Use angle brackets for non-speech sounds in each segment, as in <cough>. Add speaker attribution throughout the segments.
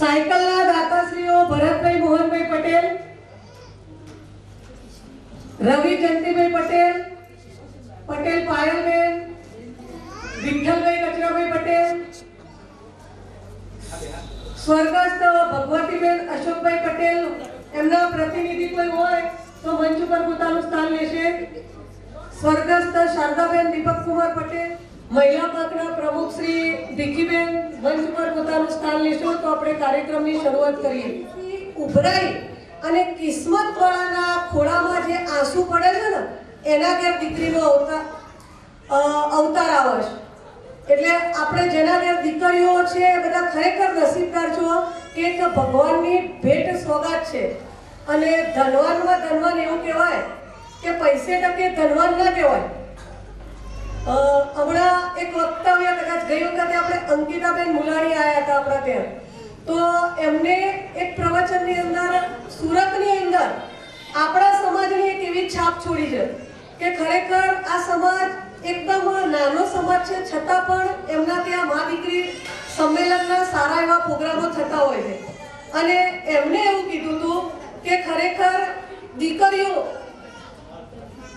Speaker 1: સાયકલના દાતાશ્રીઓ ભરતભાઈ, મોહનભાઈ પટેલ, રવિ જયંતિભાઈ પટેલ પટેલ પાયલબેન, વિઠ્ઠલભાઈ કચરાભાઈ પટેલ, સ્વર્ગસ્થ ભગવતીબેન અશોકભાઈ પટેલ, એમના પ્રતિનિધિ કોઈ હોય તો મંચ ઉપર પોતાનું સ્થાન લેશે. સ્વર્ગસ્થ શારદાબેન દીપક કુમાર પટેલ મહિલા પગના પ્રમુખ શ્રી ભીખીબેન મંચ પર પોતાનું સ્થાન લેશો તો આપણે કાર્યક્રમની શરૂઆત કરીએ. ઉભરાઈ અને કિસ્મત વાળાના ખોળામાં જે આંસુ પડે છે ને, એના ઘેર દીકરીનો અવતાર અવતાર આવે છે. એટલે આપણે જેના ઘેર દીકરીઓ છે, એ બધા ખરેખર નસીબદાર છો કે એક ભગવાનની ભેટ સોગાત છે. અને ધનવાનમાં ધનવાન એવું કહેવાય કે પૈસે ટકે ધનવાન ના કહેવાય. હમણાં એક વક્તવ્ય કદાચ ગઈ વખતે આપણે અંકિતાબેન મુલાણી આવ્યા હતા આપણા ત્યાં. તો એમને એક પ્રવચનની અંદર, સુરતની અંદર આપણા સમાજની એક એવી છાપ છોડી છે કે ખરેખર આ સમાજ એકદમ નાનો સમાજ છે, છતાં પણ એમના ત્યાં મા દીકરી સંમેલનના સારા એવા પ્રોગ્રામો થતા હોય છે. અને એમને એવું કીધું હતું કે ખરેખર દીકરીઓ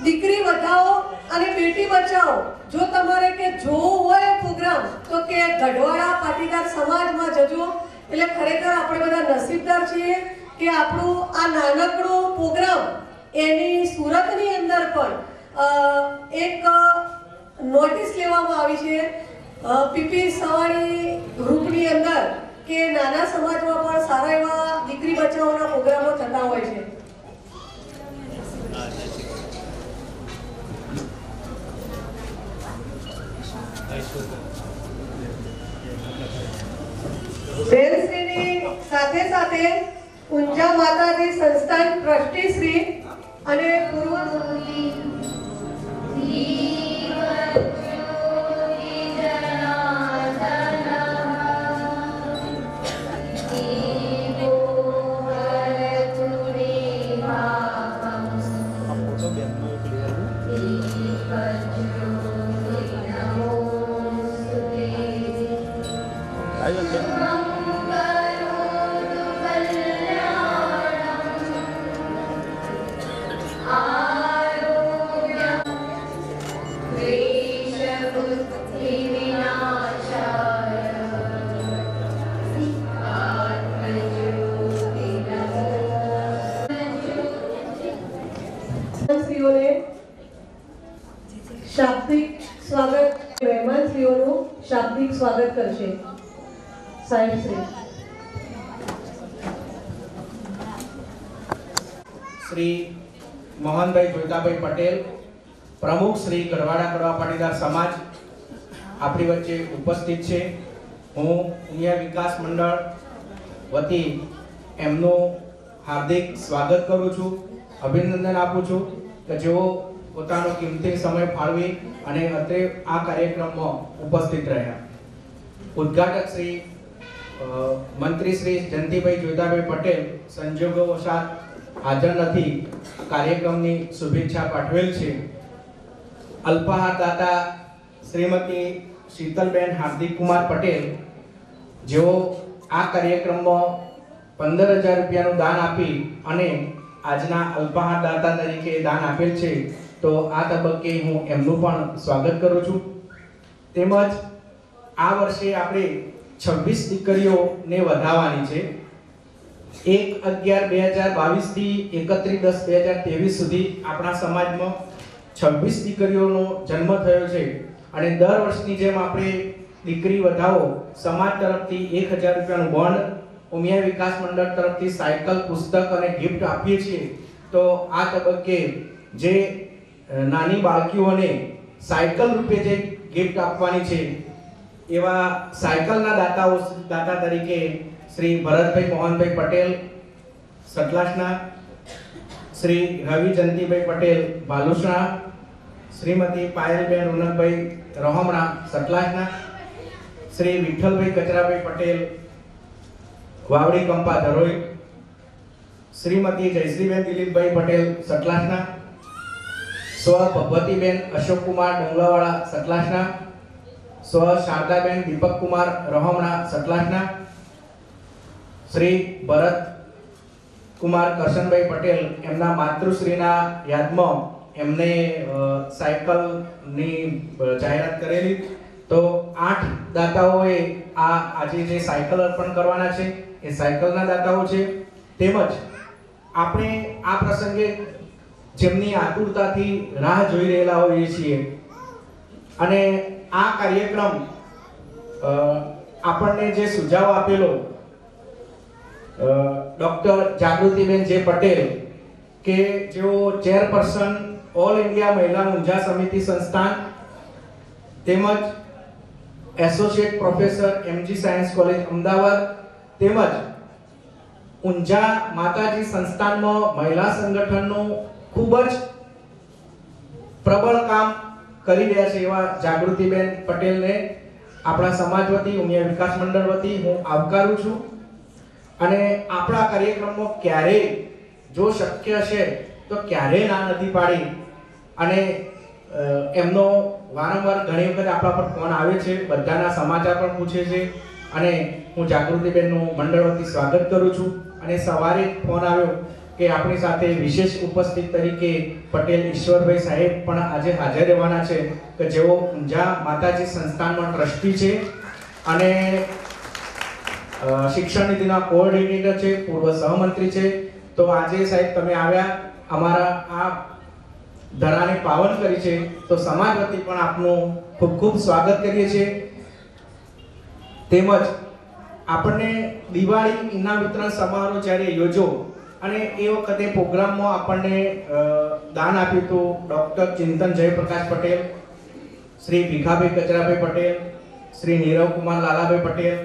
Speaker 1: દીકરી વધાવો અને બેટી બચાવો. જો તમારે કે જોવું હોય પ્રોગ્રામ, તો કે ગઢવાડા પાટીદાર સમાજમાં જજો. એટલે ખરેખર આપણે બધા નસીબદાર છીએ કે આપણું આ નાનકડો પ્રોગ્રામ એની સુરતની અંદર પણ એક નોટિસ લેવામાં આવી છે. પીપી સવાણી ગ્રુપની અંદર કે નાના સમાજમાં પણ સારા એવા દીકરી બચાવોના પ્રોગ્રામો થતા હોય છે. બેનશ્રીની સાથે સાથે ઊંઝા માતાજી સંસ્થાન ટ્રસ્ટી શ્રી અને પૂર્વ સ્વાગત કરશે. શ્રી.
Speaker 2: શ્રી મોહનભાઈ જોઈતાભાઈ પટેલ, પ્રમુખ શ્રી ગઢવાડા કરવા પાટીદાર સમાજ આપણી વચ્ચે ઉપસ્થિત છે. હું ઉમિયા વિકાસ મંડળ વતી એમનું હાર્દિક સ્વાગત કરું છું, અભિનંદન આપું છું કે જેઓ પોતાનો કિંમતી સમય ફાળવી અને અત્રે આ કાર્યક્રમમાં ઉપસ્થિત રહ્યા. ઉદ્ઘાટક શ્રી મંત્રી શ્રી જયંતિભાઈ જોઈતાભાઈ પટેલ સંજોગોવશાત હાજર નથી. કાર્યક્રમની શુભેચ્છા પાઠવેલ છે. અલ્પાહાર દાતા શ્રીમતી શીતલબેન હાર્દિક કુમાર પટેલ, જેઓ આ કાર્યક્રમમાં પંદર હજાર રૂપિયાનું દાન આપી અને આજના અલ્પાહાર દાતા તરીકે દાન આપેલ છે, તો આ તબક્કે હું એમનું પણ સ્વાગત કરું છું. તેમજ આ વર્ષે આપણે છવ્વીસ દીકરીઓને વધાવવાની છે. એક અગિયાર બે હજાર બાવીસથી એકત્રીસ દસ બે હજાર ત્રેવીસ સુધી આપણા સમાજમાં છવ્વીસ દીકરીઓનો જન્મ થયો છે. અને દર વર્ષની જેમ આપણે દીકરી વધાવો, સમાજ તરફથી એક હજાર રૂપિયાનું બોન્ડ ઉમિયા વિકાસ મંડળ તરફથી સાયકલ, પુસ્તક અને ગિફ્ટ આપીએ છીએ. તો આ તબક્કે જે નાની બાળકીઓને સાયકલ રૂપે જે ગિફ્ટ આપવાની છે એવા સાયકલના દાતાઓ દાતા તરીકે શ્રી ભરતભાઈ મોહનભાઈ પટેલ, સટલાસના, શ્રી રવિ જયંતિભાઈ પટેલ, ભાલુસણા, શ્રીમતી પાયલબેન રોનકભાઈ રોહમણા, સટલાસના, શ્રી વિઠ્ઠલભાઈ કચરાભાઈ પટેલ, વાવડી કંપા ધરોઈ, શ્રીમતી જયશ્રીબેન દિલીપભાઈ પટેલ, સટલાસના, સ્વ ભગવતીબેન અશોકકુમાર ડુંગલાવાળા સતલાસના સ્વ શારદાબેન દીપકકુમાર રહમણા સટલાટના શ્રી ભરત કુમાર કરશનભાઈ પટેલ એમના માતૃશ્રીના યાદમાં એમને સાયકલની જાહેરાત કરેલી. તો આઠ દાતાઓએ આ આજે જે સાયકલ અર્પણ કરવાના છે, એ સાયકલના દાતાઓ છે. તેમજ આપણે આ પ્રસંગે જેમની આતુરતાથી રાહ જોઈ રહેલા હોઈએ છીએ અને આ કાર્યક્રમ આપણને જે સુઝાવ આપેલો ડોક્ટર જાગૃતિબેન જે પટેલ કે જેઓ ચેરપર્સન ઓલ ઇન્ડિયા મહિલા ઊંઝા સમિતિ સંસ્થાન તેમજ associate professor MG science college Ahmedabad તેમજ ઊંઝા માતાજી સંસ્થાનમાં મહિલા સંગઠનનું ખૂબ જ પ્રબળ કામ કરી રહ્યા છે એવા જાગૃતિબેન પટેલને આપણા સમાજ વતી, ઉમિયા વિકાસ મંડળ વતી હું આવકારું છું. અને આપણા કાર્યક્રમમાં ક્યારેય જો શક્ય છે તો ક્યારેય ના નથી પાડી. અને એમનો વારંવાર ઘણી વખત આપણા પર ફોન આવે છે, બધાના સમાચાર પણ પૂછે છે. અને હું જાગૃતિબેનનું મંડળ વતી સ્વાગત કરું છું. અને સવારે ફોન આવ્યો કે આપણી સાથે વિશેષ ઉપસ્થિત તરીકે પટેલ ઈશ્વરભાઈ સાહેબ પણ આજે હાજર રહેવાના છે કે જેઓ ઊંઝા માતાજી સંસ્થાનમાં ટ્રસ્ટી છે અને શિક્ષણ નીતિના કોઓર્ડિનેટર છે, પૂર્વ સહમંત્રી છે. તો આજે સાહેબ તમે આવ્યા, અમારા આ ધરાને પાવન કરી છે. તો સમાજ વતી પણ આપનું ખૂબ ખૂબ સ્વાગત કરીએ છીએ. તેમજ આપણને દિવાળી ઇનામ વિતરણ સમારોહ જ્યારે યોજો અને એ વખતે પ્રોગ્રામમાં આપણને દાન આપ્યું હતું ડૉક્ટર ચિંતન જયપ્રકાશ પટેલ, શ્રી ભીખાભાઈ કચરાભાઈ પટેલ, શ્રી નીરવ કુમાર લાલાભાઈ પટેલ,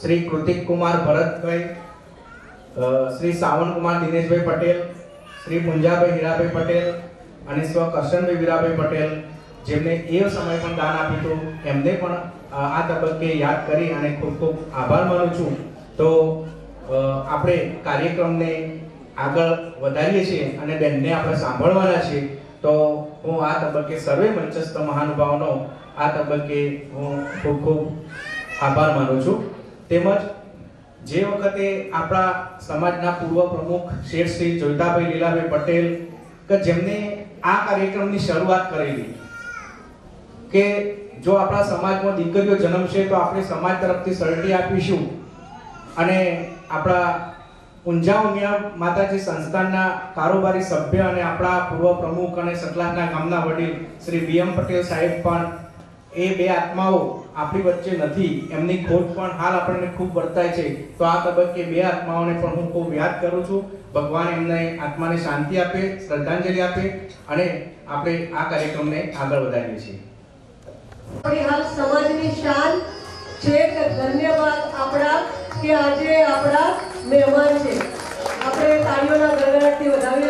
Speaker 2: શ્રી કૃતિક કુમાર ભરતભાઈ શ્રી સાવન કુમાર દિનેશભાઈ પટેલ, શ્રી પુંજાભાઈ હીરાભાઈ પટેલ અને સ્વ કરશનભાઈ વીરાભાઈ પટેલ, જેમને એ સમયે પણ દાન આપ્યું હતું, એમને પણ આ તબક્કે યાદ કરી અને ખૂબ ખૂબ આભાર માનું છું. તો આપણે કાર્યક્રમને આગળ વધારીએ છીએ અને બેનને આપણે સાંભળવાના છીએ, તો હું આ તબક્કે સર્વે મંચસ્થ મહાનુભાવનો આ તબક્કે હું ખૂબ ખૂબ આભાર માનું છું. તેમજ જે વખતે આપણા સમાજના પૂર્વ પ્રમુખ શેઠ શ્રી જોઈતાભાઈ લીલાભાઈ પટેલ કે જેમને આ કાર્યક્રમની શરૂઆત કરેલી, કે જો આપણા સમાજમાં દીકરીઓ જન્મશે તો આપણે સમાજ તરફથી સરટી આપીશું અને આપણા ઊંઝા ઉમિયા માતાજી સંસ્થાનના કારોબારી સભ્ય અને આપણા પૂર્વ પ્રમુખ અને સતલાકના ગામના વડીલ શ્રી બીએમ પટેલ સાહેબ પણ એ બે આત્માઓ આપણી વચ્ચે નથી. એમની ખોટ પણ હાલ આપણને ખૂબ વર્તાય છે. તો આ તબક્કે બે આત્માઓને પણ હું ખૂબ યાદ કરું છું. ભગવાન એમને આત્માને શાંતિ આપે, શ્રદ્ધાંજલિ આપે અને આપણે આ કાર્યક્રમને આગળ વધારીએ છીએ.
Speaker 1: સમાજની શાન છે ધન્યવાદ આપણા કે આજે આપણા મહેમાન છે. આપણે તાળીઓના ગણગણાટથી વધાવી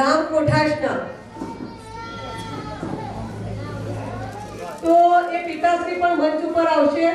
Speaker 1: ગામ કોઠાસના તો એ પિતાશ્રી પણ મંચ ઉપર આવશે.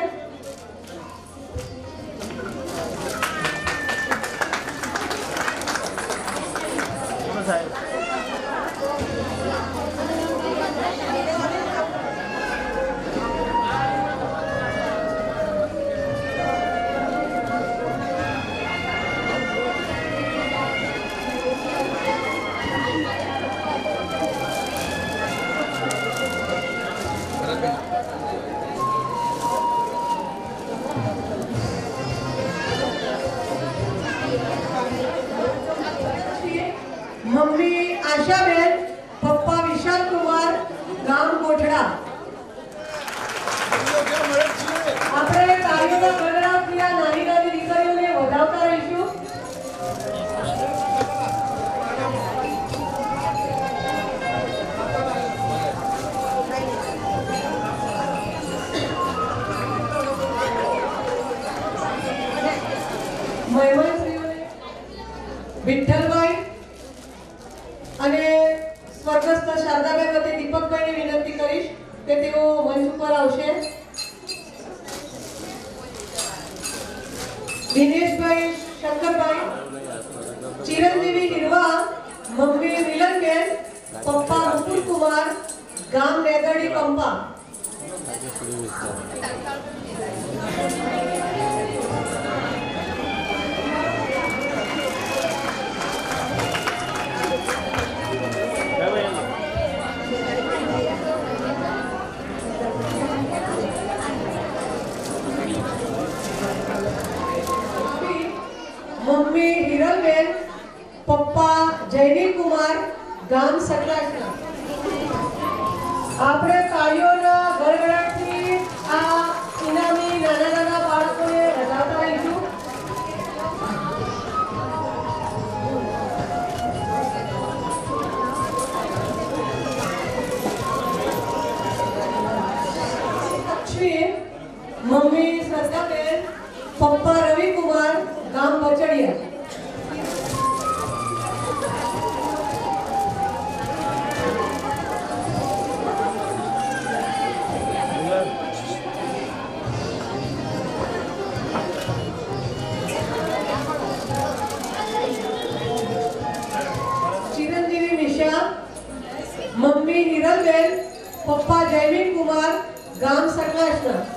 Speaker 1: गाम ग्राम संघर्ष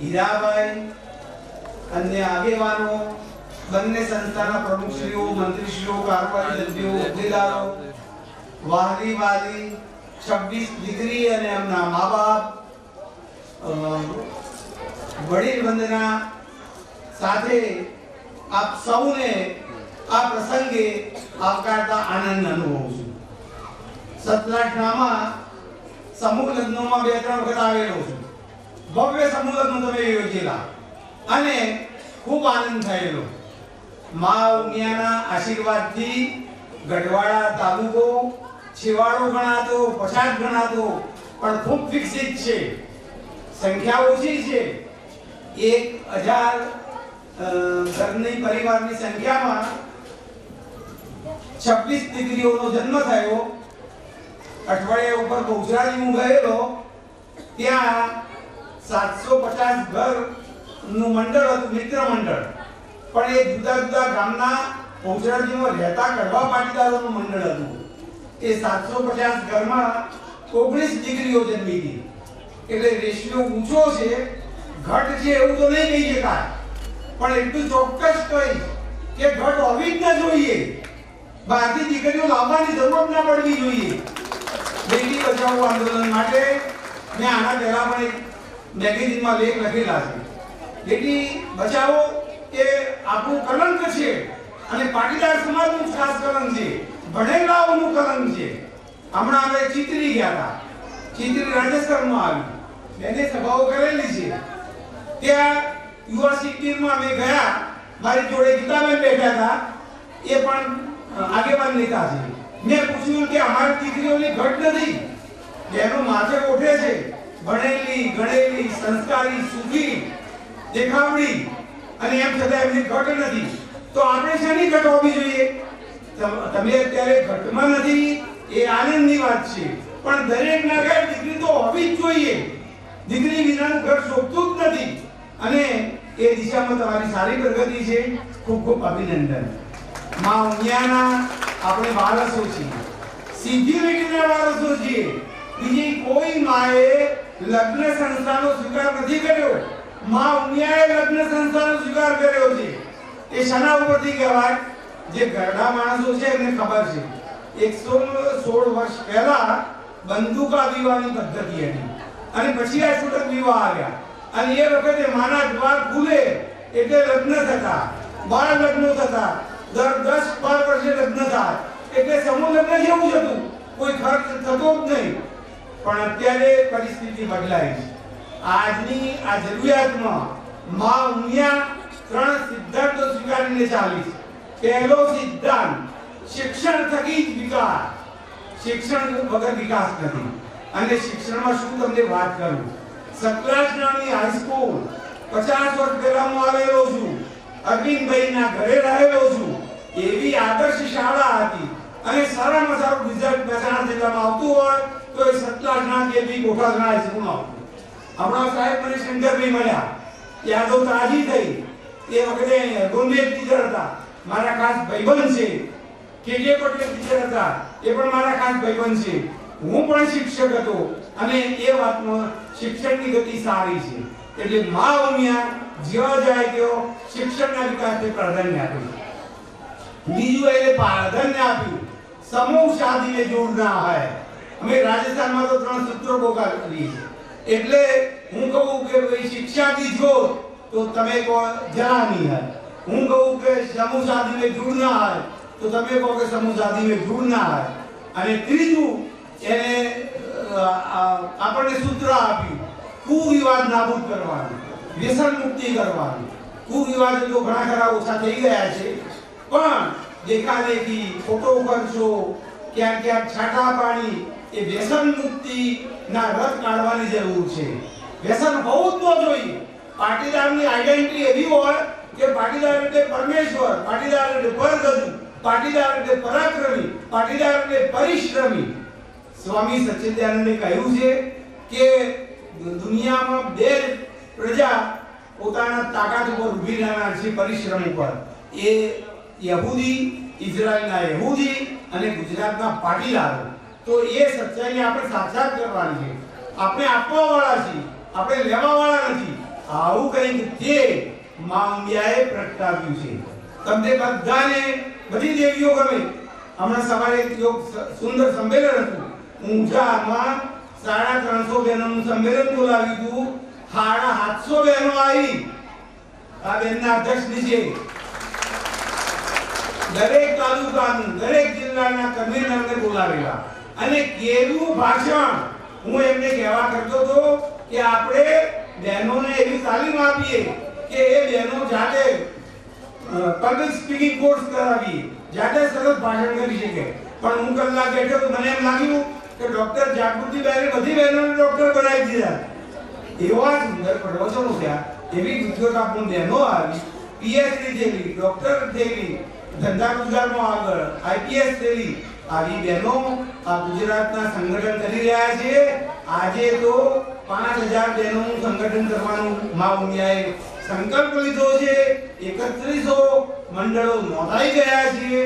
Speaker 1: હીરાભાઈ અન્ય આગેવાનો, બંને સંસ્થાના પ્રમુખશ્રીઓ, મંત્રીશ્રીઓ કારોબારી સભ્યો હોદ્દેદારો વાલી વાલી છવ્વીસ દીકરી અને એમના મા બાપ વડીલ વંદના સાથે આપ સૌને આ પ્રસંગે આવકારતા આનંદ અનુભવું છું. સતરાઠનામાં સમૂહ લગ્નોમાં બે ત્રણ વખત આવેલો છું. ભવ્ય સમુદ્રનું તમે યોજેલા. અને ખૂબ આનંદ થયેલો. મા ઉમિયાના આશીર્વાદથી ગઢવાડા તાલુકો છેવાડો ગણાતો, પછાત ગણાતો, પણ ખૂબ વિકસિત છે. સંખ્યા ઓછી છે.
Speaker 3: એક હજાર ઘરની પરિવારની સંખ્યામાં છવ્વીસ દીકરીઓનો જન્મ થયો. અઠવાડિયા ઉપર ગુજરાતીમાં ગયેલો. ત્યાં સાતસો પચાસ ઘરનું મંડળ હતું, મિત્ર મંડળ. પણ એ જુદા જુદા ગામના બહુચરાજીમાં રહેતા કડવા પાટીદારોનું મંડળ હતું. એ સાતસો પચાસ ઘરમાં ઓગણીસ દીકરીઓ જન્મી હતી એટલે રેશિયો ઊંચો છે, ઘટ છે એવું તો નહીં કહી શકાય. પણ એટલું ચોક્કસ કહી કે ઘટ હોવી જ ન જોઈએ. બહારથી દીકરીઓ લાવવાની જરૂર ના પડવી જોઈએ. બેટી બચાવો આંદોલન માટે મેં આના પહેલા પણ એક મેગેઝિનમાં લેખ લખેલા છે. બેટી, બચાવો એ આપણું કલંક છે અને પાટીદાર સમાજનું ખાસ કલંક છે. ભણેલાઓનું કલંક છે. હમણાં આપણે ચિત્રી ગયા હતા. ચિત્રી રાજસ્થાનમાં આવી. બેને સભાઓ કરેલી છે. ત્યાં યુવા સિટીમાં અમે ગયા. મારી જોડે ગીતાબેન બેઠા હતા. એ પણ આગેવાન નેતા છે. મેં પૂછ્યું કે અમારી દીકરીઓની ઘટ નથી. બહેનો માથે ઓઠે છે. ભણેલી, ગણેલી, સંસ્કારી, સુખી, દેખાવડી. અને એમ છતાં એમની ઘટ નથી. તો આપણે શેની ઘટ હોવી જોઈએ? તમે અત્યારે ઘટમાં નથી, એ આનંદની વાત છે. પણ દરેકના ઘર દીકરી તો હોવી જ જોઈએ. દીકરી વિનાનું ઘર શોભતું જ નથી. અને એ દિશામાં તમારી સારી પ્રગતિ છે. ખૂબ ખૂબ અભિનંદન. મા ઉમિયાના આપણે વારસો છીએ. સીધી પેઢીના વારસો છીએ. બીજી કોઈ માએ લગ્ન સંસ્થાનો સ્વીકાર નથી કર્યો. માં ઉમિયાએ લગ્ન સંસ્થાનો સ્વીકાર કર્યો છે. એ શના ઉપરથી કહેવાય, જે ઘરડા માણસો છે એમને ખબર છે. એકસો સોળ વર્ષ પહેલા બંદૂકા વિવાહની પદ્ધતિ હતી. અને પછી આ છૂટક વિવાહ આવ્યા. અને એ વખતે માના દ્વાર ખુલે એટલે લગ્ન થતા. બાળ લગ્નો થતા. દર દસ બાર વર્ષે લગ્ન થાય. એટલે સમૂહ લગ્ન જેવું જ હતું. કોઈ ખર્ચ થતો જ નહીં. પણ અત્યારે પરિસ્થિતિ બદલાઈ છે. આજની આ જરૂરિયાતમાં માં ઉમિયા ત્રણ સિદ્ધાંતો સ્વીકારીને ચાલી છે. પહેલો સિદ્ધાંત, શિક્ષણ થકી જ વિકાસ. શિક્ષણ વગર વિકાસ નથી. અને શિક્ષણમાં શું તમને વાત કરું? સતલાસનાની હાઈસ્કૂલ પચાસ વર્ષ પહેલા હું આવેલો છું. અરવિંદભાઈના ઘરે રહેલો છું. એવી આદર્શ શાળા હતી. અને સારામાં સારું રિઝલ્ટ મહેસાણા જિલ્લામાં આવતું હોય તો એ સતલાસના કે બી કોઠાસના હાઈસ્કૂલમાં આવતું હમણાં સાહેબ મને શંકરભાઈ મળ્યા. યાદો તાજી થઈ. એ વખતે ગોંડેજ ટીચર હતા. મારા ખાસ ભાઈબંધ છે. કે જે પટેલ ટીચર હતા. એ પણ મારા ખાસ ભાઈબંધ છે. હું પણ શિક્ષક હતો અને એ વાતમાં શિક્ષણની ગતિ સારી છે. એટલે મા ઉમિયા જેવા જાય તેઓ શિક્ષણના વિકાસને પ્રાધાન્ય આપ્યું બીજું એને પ્રાધાન્ય આપ્યું. સમૂહ શાદીને જોડના હૈ અમે રાજસ્થાનમાં તો ત્રણ સૂત્રો બોકા કરીએ છીએ એટલે હું કહું કે ભાઈ શિક્ષાથી જો તો તમે કહો જરા નહીં હૈ હું કહું કે સમૂહ શાદીને જોડના હૈ તો તમે કહો કે સમૂહ શાદીને જોડના હૈ અને ત્રીજું, એને આપણને સૂત્ર આપ્યું, કુવિવાદ નાબૂદ કરવાનું, વ્યસન મુક્તિ કરવાનું. કુવિવાદ તો ઘણા ખરા ઓછા થઈ ગયા છે, પણ દેખાદેખી ખોટો કરશો ક્યાંક ક્યાંક છાંટા પાણી એ વ્યસન મુક્તિ ના રથ કાઢવાની જરૂર છે. વ્યસન હોવું જ ન જોઈએ. પાટીદારની આઈડેન્ટિટી એવી હોય કે પાટીદાર એટલે પરમેશ્વર, પાટીદાર એટલે પરગજુ, પાટીદાર એટલે પરાક્રમી, પાટીદાર એટલે પરિશ્રમી. સ્વામી સચ્ચિદાનંદે કહ્યું છે કે દુનિયામાં બે પ્રજા પોતાના તાકાત ઉપર ઊભી રહેનાર છે પરિશ્રમ ઉપર. એ યહૂદી, ઇઝરાયલના યહૂદી અને ગુજરાતના પાટીદારો. તો એ સચ્ચાઈને આપણે સાક્ષાત કરવાની છે. આપણે આપવા વાળા છીએ, આપણે લેવા વાળા નથી. આવું કંઈક તે અંબિયાએ પ્રગટાવ્યું છે. તમને બધાને, બધી દેવીઓ ગમે. હમણાં સવારે યોગ સુંદર સંમેલન હતું. ઊંઝામાં સાડા ત્રણસો બહેનોનું સંમેલન બોલાવ્યું હતું. સાડા સાતસો બહેનો આવી. આ બેનના અધ્યક્ષ નીચે. દરેક તાલુકાનું, દરેક જિલ્લાના કન્વીનરને બોલાવેલા. અને કેવું ભાષણ. હું એમને કહેવા કરતો હતો કે આપણે બહેનોને એવી તાલીમ આપીએ કે એ બહેનો જાતે પબ્લિક સ્પીકિંગ કોર્સ કરાવી, જાતે સરસ ભાષણ કરી શકે. પણ હું કલાક બેઠો તો મને એમ લાગ્યું કે ડોક્ટર જાગૃતિ બહેને બધી બહેનોને ડોક્ટર બનાવી દીધા. એવા સુંદર પ્રવચનો થયા. એવી વિદ્યોતાપૂર્ણ બહેનો આવી. પીએચડી થયેલી ડોક્ટર થયેલી, ધંધા રોજગારમાં આગળ આઈપીએસ થયેલી આવી બહેનો આ ગુજરાતના સંગઠન કરી રહ્યા છે. આજે તો પાંચ હજાર સંગઠન કરવાનું મા ઉમિયાએ સંકલ્પ લીધો છે. એકત્રીસો મંડળો નોંધાઈ ગયા છે.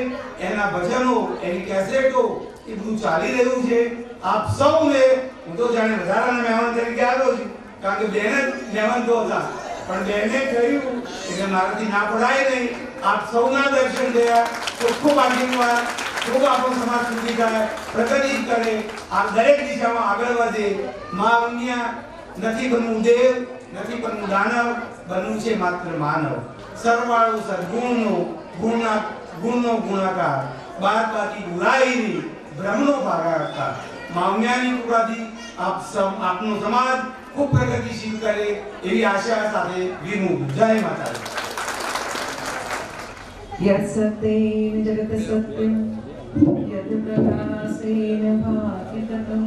Speaker 3: એના ભજનો, એની કેસેટો એ બધું ચાલી રહ્યું છે. આપ સૌને હું તો જાણે વધારાના મહેમાન તરીકે આવ્યો છું, કારણ કે બેને જ તો હતા. પણ બેને કહ્યું કે મારાથી ના પડાય નહીં. આપ સૌના દર્શન થયા. તો ખૂબ આશીર્વાદ ખૂબ આપણો સમાજ સુધી જાય પ્રગતિ કરે. આ દરેક દિશામાં આગળ વધે. મા અન્યા નથી બનવું દેવ, નથી બનવું દાનવ, બનવું છે માત્ર માનવ. સરવાળો સદગુણનો ગુણના ગુણનો ગુણાકાર. બાદ બાકી બ્રહ્મનો ભાગાકાર. મામ્યાની કૃપાથી આપ સમ, આપનો સમાજ ખૂબ પ્રગતિશીલ કરે એવી આશા સાથે વિમુખ જય માતાજી.
Speaker 4: યત્સત્તેન જગત સત્યમ यत् प्रकाशेन भाति ततं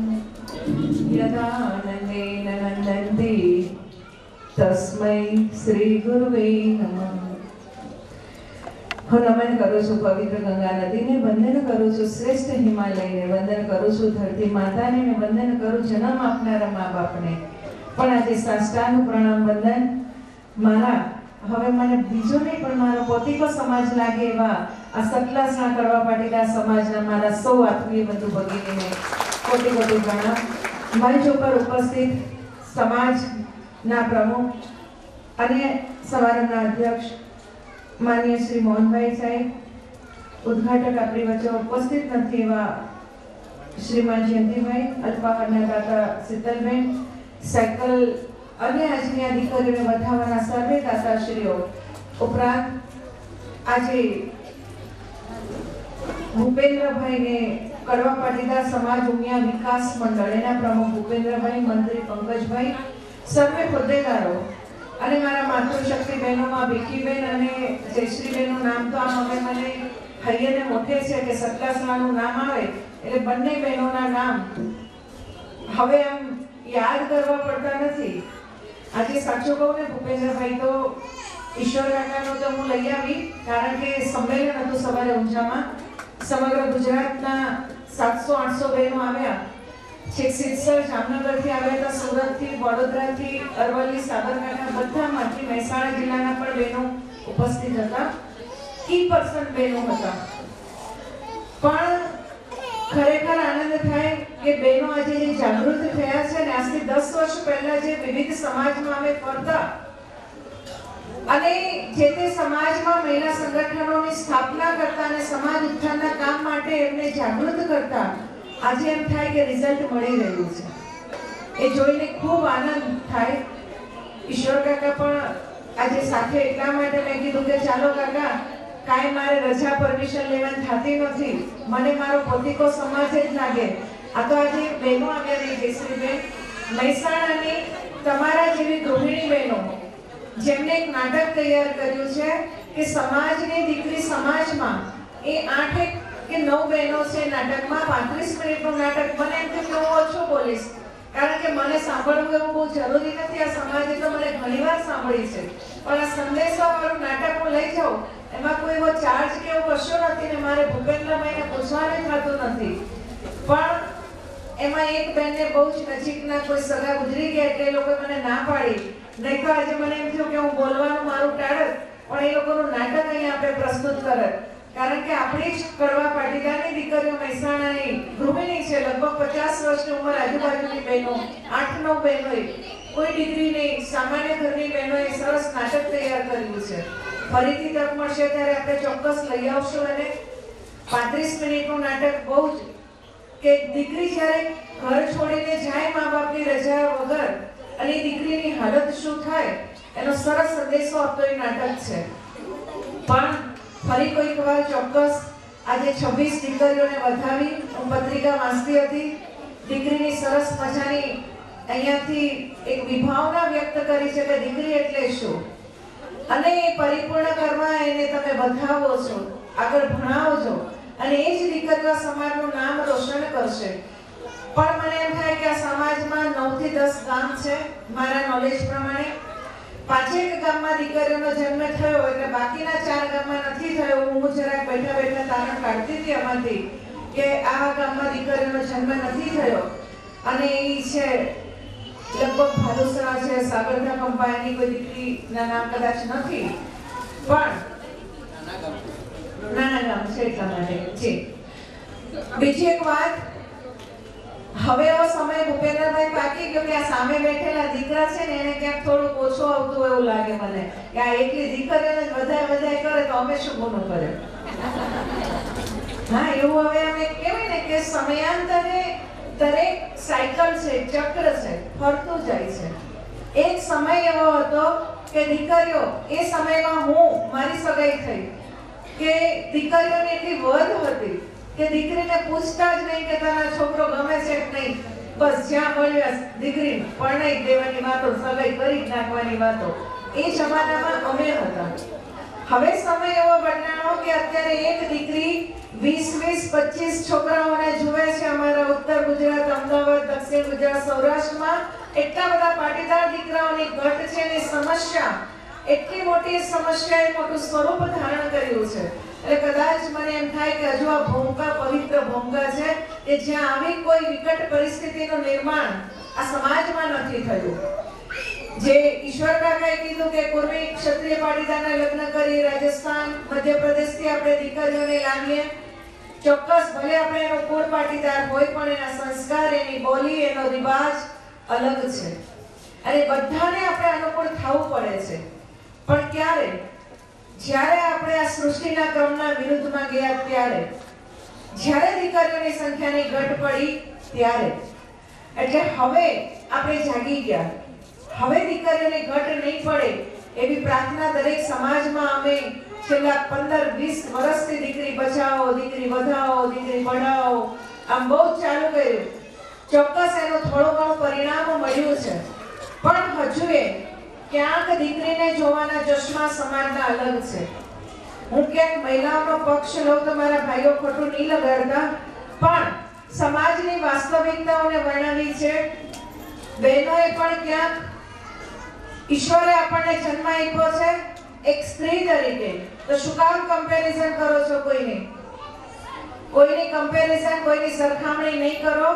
Speaker 4: यदानन्देन नन्दन्ते તસ્મૈ શ્રી ગુરુવે નમઃ હું નમન કરું છું પવિત્ર ગંગા નદીને વંદન કરું છું શ્રેષ્ઠ હિમાલયને વંદન કરું છું ધરતી માતાને ને વંદન કરું જન્મ આપનારા મા બાપને પણ આજે સાષ્ટાંગ પ્રણામ વંદન મારા હવે મને બીજો નહીં, પણ મારો પોતિકો સમાજ લાગે એવા આ સતલાસના કરવા પાટીદાર સમાજના મારા સૌ આત્મીય બંધુ ભગીને કોટી કોટી પ્રણામ મંચ ઉપર ઉપસ્થિત સમાજના પ્રમુખ અને સમારંભના અધ્યક્ષ માનીય શ્રી મોહનભાઈ સાહેબ, ઉદ્ઘાટક આપણી વચ્ચે ઉપસ્થિત નથી એવા શ્રીમાન જયંતિભાઈ, અલ્પાહારના દાતા શીતલબેન સાયકલ અને આજની આ દીકરીઓને વધાવવાના સર્વે દાતાશ્રીઓ ઉપરાંત આજે ભૂપેન્દ્રભાઈને કડવા પાટીદાર સમાજ ઉમિયા વિકાસ મંડળ એના પ્રમુખ ભૂપેન્દ્રભાઈ, મંત્રી પંકજભાઈ, સર્વે હોદ્દેદારો અને મારા માતૃશક્તિ બહેનોમાં ભીખીબેન અને જયશ્રીબેનનું નામ તો આમ હવે મને હૈયને મોઠે છે કે સત્તાસનાનું નામ આવે, એટલે બંને બહેનોના નામ હવે આમ યાદ કરવા પડતા નથી. આજે સાચું કહું ને, ભૂપેન્દ્રભાઈ તો ઈશ્વર કાકાનો તો હું લઈ આવી, કારણ કે સંમેલન હતું સવારે ઊંઝામાં. સમગ્ર ગુજરાતના સાતસો, આઠસો બહેનો આવ્યા. છેક સિત્સર જામનગરથી આવ્યા હતા, સુરતથી, વડોદરાથી, અરવલ્લી, સાબરકાંઠા, બધામાંથી મહેસાણા જિલ્લાના પણ બહેનો ઉપસ્થિત હતા. કી પર્સન બહેનો હતા. પણ ખરેખર આનંદ થાય કે બહેનો આજે જે જાગૃત થયા છે ને આજથી દસ વર્ષ પહેલા જે વિવિધ સમાજમાં અમે ફરતા અને જે તે સમાજમાં મહિલા સંગઠનોની સ્થાપના કરતા અને સમાજ ઉત્થાનના કામ માટે એમને જાગૃત કરતા આજે એમ થાય કે રિઝલ્ટ મળી રહ્યું છે. એ જોઈને ખૂબ આનંદ થાય. ઈશ્વર કાકા પણ આજે સાથે એટલા માટે મેં કીધું કે ચાલો કાકા કાંઈ મારે રજા પરમિશન લેવાની થતી નથી. મને મારો પોતિકો સમાજ જ લાગે. આ તો આજે બહેનો આવ્યા નહીં જયશ્રીબેન મહેસાણાની તમારા જેવી ગૃહિણી બહેનો જેમને એક નાટક તૈયાર કર્યું છે કે સમાજની દીકરી સમાજમાં એ આઠ કે નવ બહેનો છે નાટકમાં પાંત્રીસ મિનિટનું નાટક મને એમ કે ઓછું બોલીશ? કારણ કે મને સાંભળવું એવું બહુ જરૂરી નથી. આ સમાજે તો મને ઘણીવાર સાંભળી છે. પણ આ સંદેશાવાળું નાટક હું લઈ જાઉં એમાં કોઈ એવો ચાર્જ કે એવું કશું નથી ને મારે ભૂપેન્દ્રભાઈને પૂછવાને થતું નથી. પણ એમાં એક બેનને બહુ જ નજીકના કોઈ સગા ગુજરી ગયા એટલે એ લોકોએ મને ના પાડી. નહીં તો આજે મને એમ થયું કે હું બોલવાનું મારું ટાળત, પણ એ લોકોનું નાટક અહીંયા આપણે પ્રસ્તુત કરત. કારણ કે આપણી જ કરવા પાટીદારની દીકરીઓ મહેસાણાની ગૃહિણી છે, લગભગ પચાસ વર્ષની ઉંમર આજુબાજુની બહેનો આઠ નવ બહેનોએ કોઈ ડિગ્રી નહીં સામાન્ય ઘરની બહેનોએ સરસ નાટક તૈયાર કર્યું છે. ફરીથી તક મળશે ત્યારે આપણે ચોક્કસ લઈ આવશું અને પાંત્રીસ મિનિટનું નાટક બહુ જ કે દીકરી જ્યારે ઘર છોડીને જાય મા બાપની રજા વગર અને દીકરીની હાલત શું થાય, એનો સરસ સંદેશો આપતો એ નાટક છે. પણ ફરી કોઈક વાર ચોક્કસ આજે છવ્વીસ દીકરીઓને વધાવી, હું પત્રિકા વાંચતી હતી, દીકરીની સરસ મજાની અહીંયાથી એક વિભાવના વ્યક્ત કરી છે કે દીકરી એટલે શું? અને એ પરિપૂર્ણ કરવા એને તમે વધાવો છો, આગળ ભણાવો છો અને એ જ દીકરીઓ સમાજનું નામ રોશન કરશે. પણ મને એમ થાય કે આ સમાજમાં નવથી દસ ગામ છે, મારા નોલેજ પ્રમાણે. પાંચેક ગામમાં દીકરીઓનો જન્મ થયો એટલે બાકીના ચાર ગામમાં નથી થયો. હું જરાક બેઠા બેઠા તારણ કાઢતી હતી એમાંથી કે આ ગામમાં દીકરીઓનો જન્મ નથી થયો. અને એ છે લગભગ ભાલુસરા છે સાબરકા કંપાયાની કોઈ દીકરીના નામ કદાચ નથી. પણ નાના ગામ છે એટલા માટે, જી. બીજી એક વાત, હવે એવો સમય ભૂપેન્દ્રભાઈ પાકી ગયો કે આ સામે બેઠેલા દીકરા છે ને એને ક્યાંક થોડુંક ઓછો આવતું એવું લાગે મને, કે આ એકલી દીકરીઓને વધારે વધારે કરે તો અમે શું ગુનો કરે હા, એવું હવે અમે કહેવાય ને કે સમયાંતરે દરેક સાયકલ છે, ચક્ર છે, ફરતું જાય છે. એક સમય એવો હતો કે દીકરીઓ, એ સમયમાં હું, મારી સગાઈ થઈ, કે દીકરીઓની એટલી વધ હતી કે દીકરીને પૂછતા જ નહીં કે તારા છોકરો ગમે છે કે નહીં. બસ જ્યાં મળ્યા દીકરી પરણાઈ દેવાની વાતો, સગાઈ કરી નાખવાની વાતો. એ જમાનામાં અમે હતા. હવે સમય એવો બદલાણો કે અત્યારે એક દીકરી વીસ વીસ, પચીસ છોકરાઓને જુએ છે અમારા ઉત્તર ગુજરાત, અમદાવાદ, દક્ષિણ ગુજરાત, સૌરાષ્ટ્રમાં. એટલા બધા પાટીદાર દીકરાઓની ઘટ છે એની સમસ્યા, એટલી મોટી સમસ્યાએ મોટું સ્વરૂપ ધારણ કર્યું છે. એટલે કદાચ મને એમ થાય કે હજુ આ ભૂમિકા પવિત્ર ભોંગા છે કે જ્યાં આવી કોઈ વિકટ પરિસ્થિતિનું નિર્માણ આ સમાજમાં નથી થયું. જે ઈશ્વર કાકાએ કીધું કે પૂર્વી ક્ષત્રિય પાટીદારના લગ્ન કરી રાજસ્થાન, મધ્યપ્રદેશથી આપણે દીકરીઓને લાવીએ. ચોક્કસ ભલે આપણે એનો કુળ પાટીદાર હોય, પણ એના સંસ્કાર, એની બોલી, એનો રિવાજ અલગ છે. અને બધાને આપણે અનુકૂળ થવું પડે છે. પણ ક્યારે? જ્યારે આપણે આ સૃષ્ટિના ક્રમના વિરુદ્ધમાં ગયા ત્યારે. જ્યારે દીકરીઓની સંખ્યાની ઘટ પડી ત્યારે. એટલે હવે આપણે જાગી ગયા. હવે દીકરીઓને ઘટ નહીં પડે એવી પ્રાર્થના દરેક સમાજમાં અમે છેલ્લા પંદર, વીસ વર્ષથી દીકરી બચાવો, દીકરી વધાવો, દીકરી ભણાવો. આમ બહુ ચાલુ કર્યું. ચોક્કસ એનું થોડું ઘણું પરિણામ મળ્યું છે. પણ હજુ એ ક્યાંક દીકરીને જોવાના ચશ્મા સમાજના અલગ છે. હું ક્યાંક મહિલાઓનો પક્ષ લઉં તો મારા ભાઈઓ ખોટું નહીં લગાડતા. પણ સમાજની વાસ્તવિકતાઓને વર્ણવી છે. બહેનોએ પણ ક્યાંક ઈશ્વરે આપણને જન્મ આપ્યો છે એક સ્ત્રી તરીકે. તો શું કામ કમ્પેરિઝન કરો છો કોઈની? કોઈની કમ્પેરિઝન કોઈની સરખામણી નહીં કરો.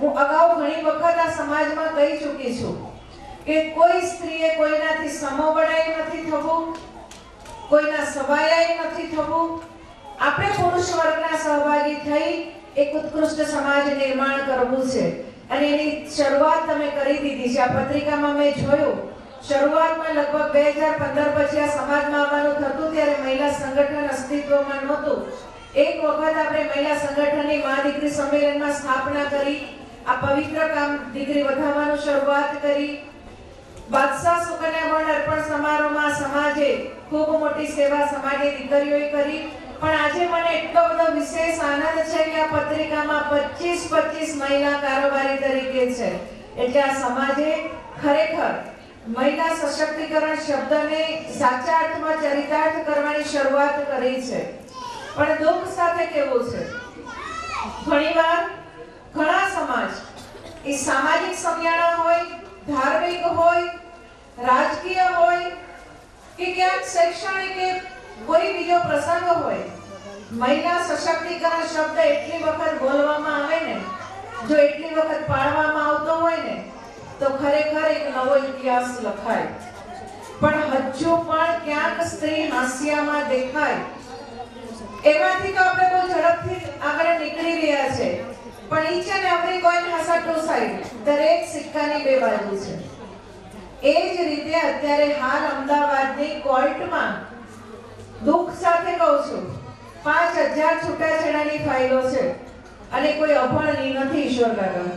Speaker 4: હું અગાઉ ઘણી વખત આ સમાજમાં કહી ચૂકી છું કે કોઈ સ્ત્રીએ કોઈનાથી સમવડાઈ નથી થવું, કોઈના સવાયાય નથી થવું. આપણે પુરુષ વર્ગના સહભાગી થઈ એક ઉત્કૃષ્ટ સમાજ નિર્માણ કરવું છે. અને એની શરૂઆત તમે કરી દીધી છે. આ પત્રિકામાં મેં જોયું શરૂઆતમાં લગભગ બે હજાર પંદર પછી આ સમાજમાં આવવાનું થતું ત્યારે મહિલા સંગઠન અસ્તિત્વમાં નહોતું. એક વખત આપણે મહિલા સંગઠનની મા દીકરી સંમેલનમાં સ્થાપના કરી, આ પવિત્ર કામ દીકરી વધારવાનું શરૂઆત કરી. બાદશાહ સુકન્યા પણ અર્પણ સમારોહમાં સમાજે ખૂબ મોટી સેવા સમાજની દીકરીઓએ કરી. પણ આજે મને એટલો બધો વિશેષ આનંદ છે કે આ પત્રિકામાં 25 25 મહિલા કારોબારી તરીકે છે. એટલે આ સમાજે ખરેખર મહિલા સશક્તિકરણ શબ્દને સાચા અર્થમાં ચરિતાર્થ કરવાની શરૂઆત કરી છે. પણ દુઃખ સાથે કેવું છે? ઘણીવાર ઘણા સમાજ એ સામાજિક સંજ્ઞાના હોય, ધાર્મિક હોય, રાજકીય હોય કે ક્યાંક શૈક્ષણિક કે કોઈ બીજો પ્રસંગ હોય, મહિલા સશક્તિકરણ શબ્દ એટલી વખત બોલવામાં આવે ને, જો એટલી વખત પાડવામાં આવતો હોય ને તો ખરેખર એક નવો ઇતિહાસ લખાય. પણ હજુ પણ ક્યાંક સ્ત્રી હાસ્યામાં દેખાય. એમાંથી તો આપણે બહુ ઝડપથી આગળ નીકળી રહ્યા છે. પણ ઈચ અને every coin has a two side દરેક સિક્કાની બે બાજુ છે. એ જ રીતે અત્યારે હાલ અમદાવાદની કોર્ટમાં દુઃખ સાથે કહું છું, પાંચ હજાર છૂટાછેડાની ફાઇલો છે. અને કોઈ અભણની નથી ઈશ્વર કાકા.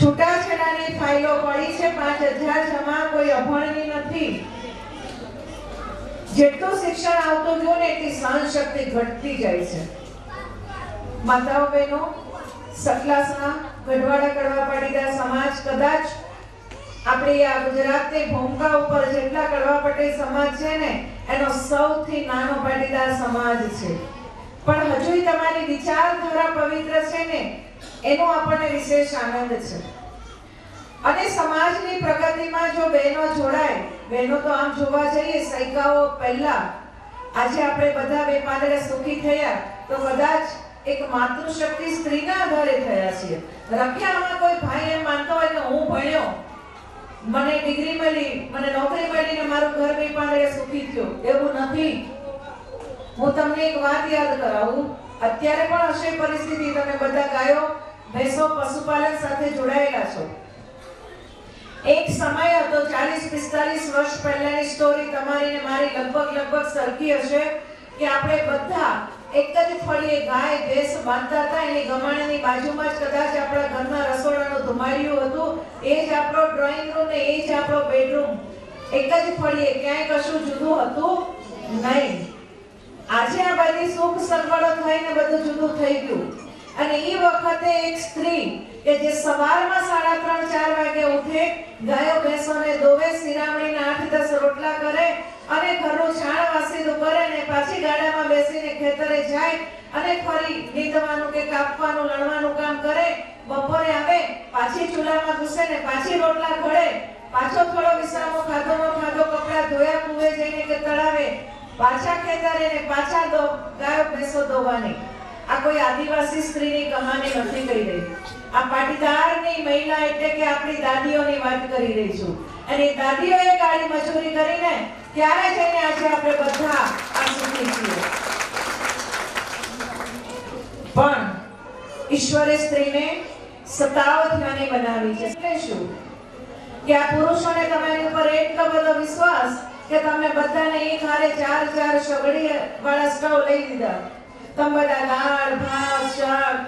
Speaker 4: છૂટાછેડાની ફાઇલો પડી છે, પાંચ હજાર જમા, કોઈ અભણની નથી. જેટલું શિક્ષણ આવતું ગયું ને એટલી સહન શક્તિ ઘટતી જાય છે. માતાઓ બહેનો સકલાસના ગઢવાડા કડવા પાટીદાર સમાજ, કદાચ આપણી આ ગુજરાતની ભૂમિકા ઉપર જેટલા કડવા પટેલ સમાજ છે ને, એનો સૌથી નાનો પાટીદાર સમાજ છે. પણ હજુય તમારી વિચારધારા પવિત્ર છે ને એનો આપણને વિશેષ આનંદ છે. અને સમાજની પ્રગતિમાં જો બહેનો જોડાય, બહેનો તો આમ જોવા જઈએ સૈકાઓ પહેલા. આજે આપણે બધા બે પાંદડે સુખી થયા, તો કદાચ એક માતૃશક્તિ સ્ત્રીના આધારે થયા છીએ. રખ્યામાં કોઈ ભાઈ એમ માનતો હોય કે હું ભણ્યો, મને ડિગ્રી મળી, મને નોકરી મળી ને મારું ઘર બે પાંદડે સુખી થયું. એવું નથી. હું તમને એક વાત યાદ કરાવું. અત્યારે પણ હશે પરિસ્થિતિ, તમે બધા ગાયો ભેંસો પશુપાલન સાથે જોડાયેલા છો. એક સમય હતો, ચાલીસ પિસ્તાલીસ વર્ષ પહેલાની સ્ટોરી તમારી ને મારી લગભગ લગભગ સરખી હશે કે આપણે બધા એક જ ફળીએ ગાય, ભેંસ બાંધતા હતા. એની ગમાણાની બાજુમાં જ કદાચ આપણા ઘરના રસોડાનું ધુમાડિયું હતું. એ જ આપણો ડ્રોઈંગ રૂમ ને એ જ આપણો બેડરૂમ એક જ ફળીએ, ક્યાંય કશું જુદું હતું નહીં. આજે આ બધી સુખ સગવડો થઈને બધું જુદું થઈ ગયું. અને એ વખતે એક સ્ત્રી કે જે સવારમાં સાડા ત્રણ, ચાર વાગે ઉઠે, ગાયો ભેંસોને દોવે શિરામણીના આઠ, દસ રોટલા કરે અને ઘરનું છાણ વાસીદું કરે ને પાછી ગાડામાં બેસીને ખેતરે જાય અને ફરી નીંદવાનું કે કાપવાનું, લણવાનું કામ કરે, બપોરે આવે, પાછી ચૂલામાં ઘૂસે ને પાછી રોટલા ઘડે, પાછો થોડો વિશ્રામો ખાધોમાં ખાધો કપડા ધોયા, કુવે જઈને કે તળાવે, પાછા ખેતરે ને પાછા દો, ગાયો, ભેંસો દોવાની આ કોઈ આદિવાસી સ્ત્રીની કહાની નથી કરી રહી. આ પાટીદારની મહિલા એટલે કે આપણી દાદીઓની વાત કરી રહી છું. અને દાદીઓએ કાળી મજૂરી કરીને ત્યારે જઈને આજે આપણે બધા આ સુખી છીએ. પણ ઈશ્વરે સ્ત્રીને સતાવધાની બનાવી છે. શું? કે આ પુરુષોને તમારી ઉપર એટલો બધો વિશ્વાસ કે તમે બધાને એક હારે ચાર ચાર સગડી વાળા સ્ટવ લઈ લીધા. તમે બધા દાળ ભાત, શાક,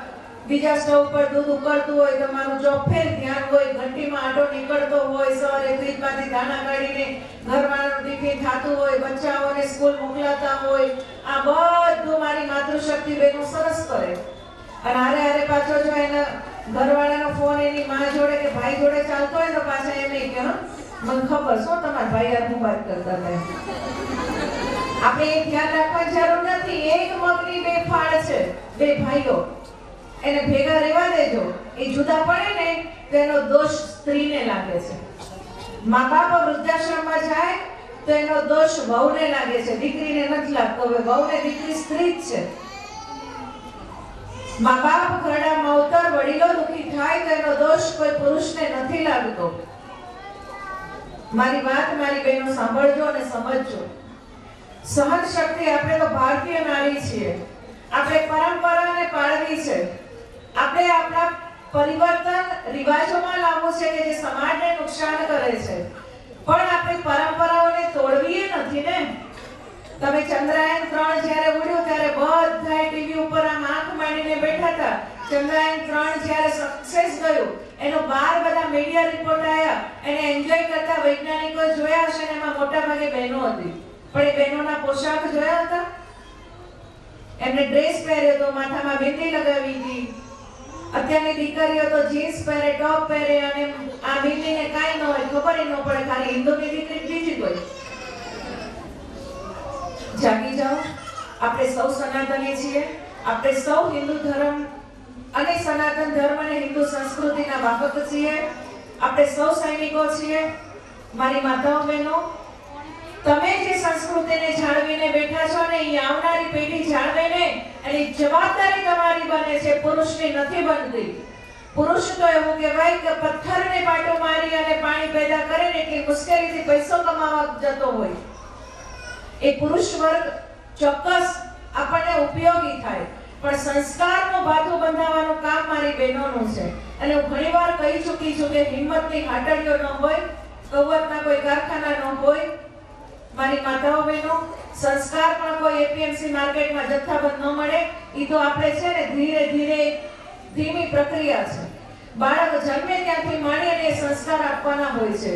Speaker 4: બીજા સ્ટવ પર દૂધ ઉકળતું હોય, તમારું ચોફેર ધ્યાન હોય, ઘંટીમાં આટો નીકળતો હોય, સવારે ફ્રીજમાંથી દાણા કાઢીને ઘરવાળાનું ટિફિન થતું હોય, બચ્ચાઓને સ્કૂલ મોકલાતા હોય, આ બધું મારી માતૃશક્તિ બહેનો સરસ કરે. અને હારે હારે પાછો જો એના ઘરવાળાનો ફોન એની માં જોડે કે ભાઈ જોડે ચાલતો હોય તો પાછા એમ નહીં કે મને ખબર શું તમારા ભાઈ યાર વાત કરતા હતા. આપણે એ ધ્યાન રાખવાની જરૂર નથી એક મગની બે ફાળ છે, બે ભાઈઓ. એને ભેગા રહેવા દેજો, એ જુદા પડે ને, તો એનો દોષ સ્ત્રીને લાગે છે. મા બાપ વૃદ્ધાશ્રમમાં જાય, તો એનો દોષ વહુને લાગે છે. દીકરીને નથી લાગતો, હવે વહુને દીકરી સ્ત્રી જ છે. મા બાપ ઘરડા માવતર વડીલો દુખી થાય, તો એનો દોષ કોઈ પુરુષને નથી લાગતો. મારી વાત મારી બહેનો સાંભળજો અને સમજજો. સહન શક્તિ આપણે તો ભારતીય નારી છીએ. આપણે પરંપરાને પાળવી છે. આપણે આપણા પરિવર્તન રિવાજોમાં લાવવું છે કે જે સમાજને નુકસાન કરે છે. પણ આપણી પરંપરાઓને તોડવી નથી ને. તમે ચંદ્રયાન ત્રણ જ્યારે ઉડ્યું ત્યારે બધા ટીવી ઉપર આમ આંખ માંડીને બેઠા હતા. ચંદ્રયાન ત્રણ જ્યારે સક્સેસ ગયું, એનો બાર બધા મીડિયા રિપોર્ટ આવ્યા એને એન્જોય કરતા વૈજ્ઞાનિકો જોયા હશે ને એમાં મોટા ભાગે બહેનો હતી. પણ એ બહેનોના પોશાક જોયા હતા. એમને ડ્રેસ પહેર્યો હતો માથામાં બિંદી લગાવી હતી. અત્યારની દીકરીઓ તો જીન્સ પહેરે, ટોપ પહેરે અને આ બિંદીને કાંઈ ન હોય, ખબર ન પડે, ખાલી હિન્દુની દીકરી બીજી કોઈ. જાગી જાઓ. આપણે સૌ સનાતની છીએ. આપણે સૌ હિન્દુ ધર્મ અને સનાતન ધર્મ અને હિન્દુ સંસ્કૃતિના વાહક છીએ. આપણે સૌ સૈનિકો છીએ. મારી માતાઓ, બહેનો સંસ્કૃતિને જાળવીને બેઠા છો ને એ આવનારી પેઢી જાળવે ને એની જવાબદારી તમારી બને છે, પુરુષની નથી બનતી. પુરુષ તો એવું કહેવાય કે પથ્થરને પાટો મારી અને પાણી પેદા કરે ને એટલી મુશ્કેલીથી પૈસો કમાવા જતો હોય. એ પુરુષ વર્ગ ચોક્કસ આપણને ઉપયોગી થાય. પણ સંસ્કારનું ભાથું બંધાવવાનું કામ મારી બહેનોનું છે. અને હું ઘણીવાર કહી ચૂકી છું કે હિંમતની હાટડીઓ ન હોય કવરના કોઈ કારખાના ન હોય મારી માતાઓ બહેનો, સંસ્કાર પણ કોઈ એપીએમસી માર્કેટમાં જથ્થાબંધ ન મળે એ તો આપણે છે ને ધીરે ધીરે ધીમી પ્રક્રિયા છે. બાળક જન્મે ત્યાંથી માણી અને સંસ્કાર આપવાના હોય છે.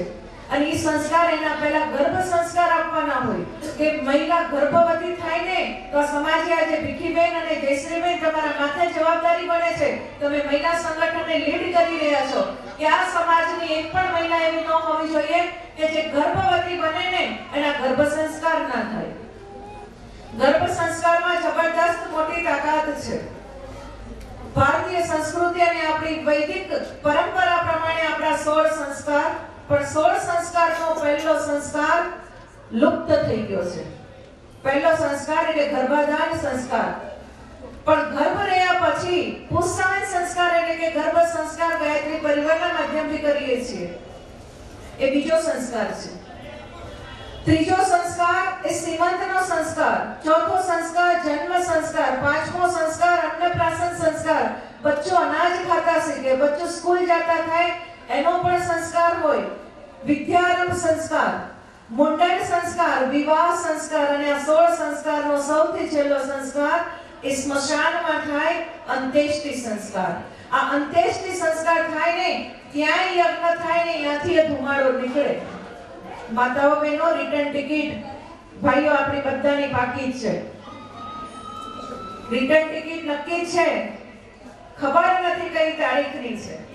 Speaker 4: અને એ સંસ્કાર એના પહેલા ગર્ભ સંસ્કાર આપવાના હોય. કે મહિલા ગર્ભવતી થાય ને, તો સમાજે આજે ભીખીબેન અને જયશ્રીબેન તમારા માથે જવાબદારી બને છે. તમે મહિલા સંગઠનને લીડ કરી રહ્યા છો. કે આ સમાજની એક પણ મહિલા એવી ન હોવી જોઈએ કે જે ગર્ભવતી બને ને એના ગર્ભ સંસ્કાર ના થાય. ગર્ભ સંસ્કારમાં જબરદસ્ત મોટી તાકાત છે. ભારતીય સંસ્કૃતિ અને આપણી વૈદિક પરંપરા પ્રમાણે આપણા સોળ સંસ્કાર પણ સોળ સંસ્કારનો પહેલો સંસ્કાર લુપ્ત થઈ ગયો છે. પહેલો સંસ્કાર એટલે ગર્ભાધાન સંસ્કાર. પણ ગર્ભ રહ્યા પછી પુસ્તમય સંસ્કાર એટલે કે ગર્ભ સંસ્કાર ગાયત્રી પરિવારના માધ્યમથી કરીએ છીએ. એ બીજો સંસ્કાર છે. ત્રીજો સંસ્કાર એ સીમંતનો સંસ્કાર. ચોથો સંસ્કાર જન્મ સંસ્કાર. પાંચમો સંસ્કાર અન્નપ્રાશન સંસ્કાર. બચ્ચો અનાજ ખાતા શીખે, બચ્ચો સ્કૂલ જતા થાય એનો પણ સંસ્કાર હોય. વિદ્યારંભ સંસ્કાર, મુંડન સંસ્કાર, વિવાહ સંસ્કાર અને આ સોળ સંસ્કારનો સૌથી છેલ્લો સંસ્કાર એ સ્મશાનમાં થાય અંત્યેષ્ટિ સંસ્કાર. આ અંત્યેષ્ટિ સંસ્કાર થાય ને ત્યાં યજ્ઞ થાય ને, ત્યાંથી ધુમાડો નીકળે. માતાઓ બહેનો રિટર્ન ટિકિટ ભાઈઓ આપણી બધાની બાકી છે. રિટર્ન ટિકિટ નક્કી છે. ખબર નથી કઈ તારીખની છે.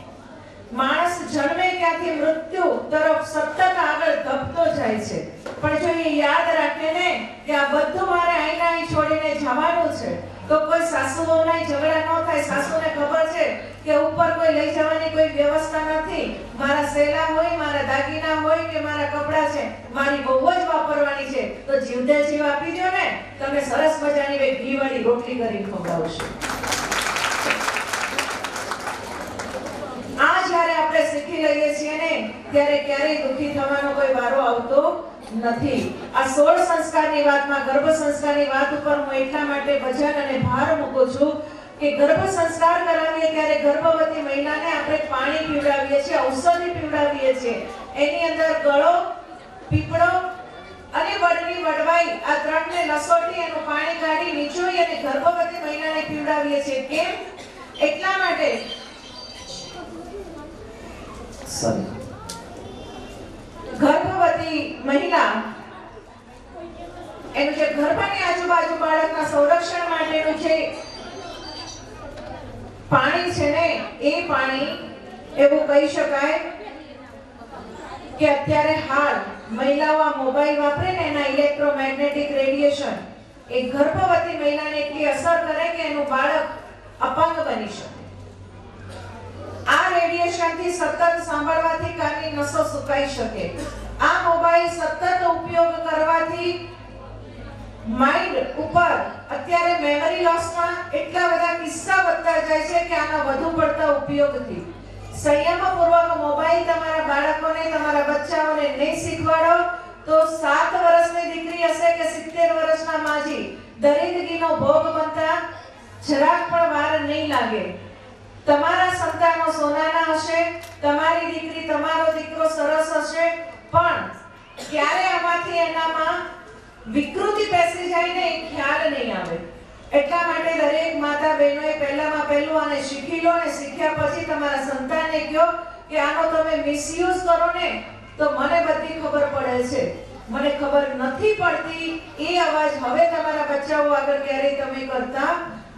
Speaker 4: માણસ જન્મે ત્યાંથી મૃત્યુ? તરફ સતત આગળ ધપતો જાય છે. પણ જો એ યાદ રાખે ને કે આ બધું મારે અહીંના અહીં છોડીને જવાનું છે, તો કોઈ સાસુઓના ઝઘડા ન થાય. સાસુને ખબર છે કે ઉપર કોઈ લઈ જવાની કોઈ વ્યવસ્થા નથી. મારા સેલા હોય, મારા દાગીના હોય કે મારા કપડાં છે, મારી બહુ જ વાપરવાની છે. તો જીવદે જીવ આપી દો ને, તમે સરસ મજાની ઘી વાળી રોટલી કરી ખવડાવશો આ જ્યારે આપણે શીખી લઈએ છીએ ને, ત્યારે ક્યારેય દુખી થવાનો કોઈ વારો આવતો નથી. આ સોળ સંસ્કારની વાતમાં, ગર્ભ સંસ્કારની વાત ઉપર હું એટલા માટે ભજન અને ભાર મૂકું છું કે ગર્ભ સંસ્કાર કરાવીએ ત્યારે ગર્ભવતી મહિલાને આપણે પાણી પીવડાવીએ છીએ, ઔષધિ પીવડાવીએ છીએ. એની અંદર ગળો, પીપળો અને વડની વડવાઈ, આ ત્રણને લસોટી એનું પાણી કાઢી નીચોઈ અને ગર્ભવતી મહિલાને પીવડાવીએ છીએ. કેમ? એટલા માટે ગર્ભવતી મહિલા, એનું જે ગર્ભની આજુબાજુ બાળકના સંરક્ષણ માટેનું જે પાણી છે ને, એ પાણી એવું કહી શકાય કે અત્યારે હાલ મહિલાઓ મોબાઈલ વાપરે ને એના ઇલેક્ટ્રોમેગ્નેટિક રેડિયેશન, એ ગર્ભવતી મહિલાને એટલી અસર કરે કે એનું બાળક અપંગ બની શકે. આ રેડિયેશનથી સતત સાંભળવાથી કાનની નસો સુકાઈ શકે. આ મોબાઈલ સતત ઉપયોગ કરવાથી માઇન્ડ ઉપર અત્યારે મેમરી લોસમાં એટલા બધા કિસ્સા વધતા જાય છે કે આના વધુ પડતા ઉપયોગથી સંયમપૂર્વક મોબાઈલ તમારા બાળકોને, તમારા બચ્ચાઓને નહીં શીખવાડો, તો સાત વર્ષની દીકરી હશે કે સિત્તેર વર્ષના માજી. દરિદગીનો ભોગ બનતા જરાક પણ વાર નહીં લાગે. તમારા સંતાનો સોનાના હશે, તમારી દીકરી તમારો દીકરો સરસ હશે, પણ ક્યારે આમાંથી એનામાં વિકૃતિ બેસી જાય ને એ ખ્યાલ નહીં આવે. એટલા માટે દરેક માતા બહેનોએ પહેલામાં પહેલું આને શીખી લો ને શીખ્યા પછી તમારા સંતાનને કહો કે આનો તમે મિસયુઝ કરો ને તો મને બધી ખબર પડે છે. મને ખબર નથી પડતી, એ અવાજ હવે તમારા બચ્ચાઓ આગળ ક્યારેય તમે કરતા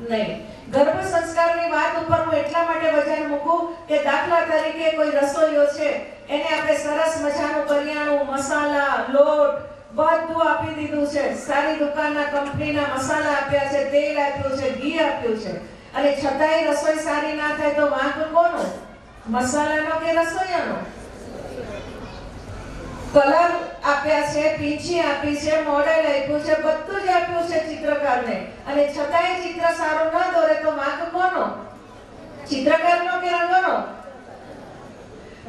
Speaker 4: નહીં. ગર્ભ સંસ્કારની વાત ઉપર હું એટલા માટે વજન મૂકું કે દાખલા તરીકે કોઈ રસોઈયો છે, એને આપણે સરસ મજાનું કરિયાણું મસાલા, લોટ, બધું આપી દીધું છે. સારી દુકાનના કંપનીના મસાલા આપ્યા છે, તેલ આપ્યું છે, ઘી આપ્યું છે. અને છતાંય રસોઈ સારી ના થાય તો વાંક કોનો? મસાલાનો કે રસોઈયાનો? કલર આપ્યા છે, પીંછી આપી છે મોડેલ આપ્યું છે, બધું જ આપ્યું છે ચિત્રકારને. અને છતાંય ચિત્ર સારું ન દોરે તો માર્ક કોનો? ચિત્રકારનો કે રંગનો?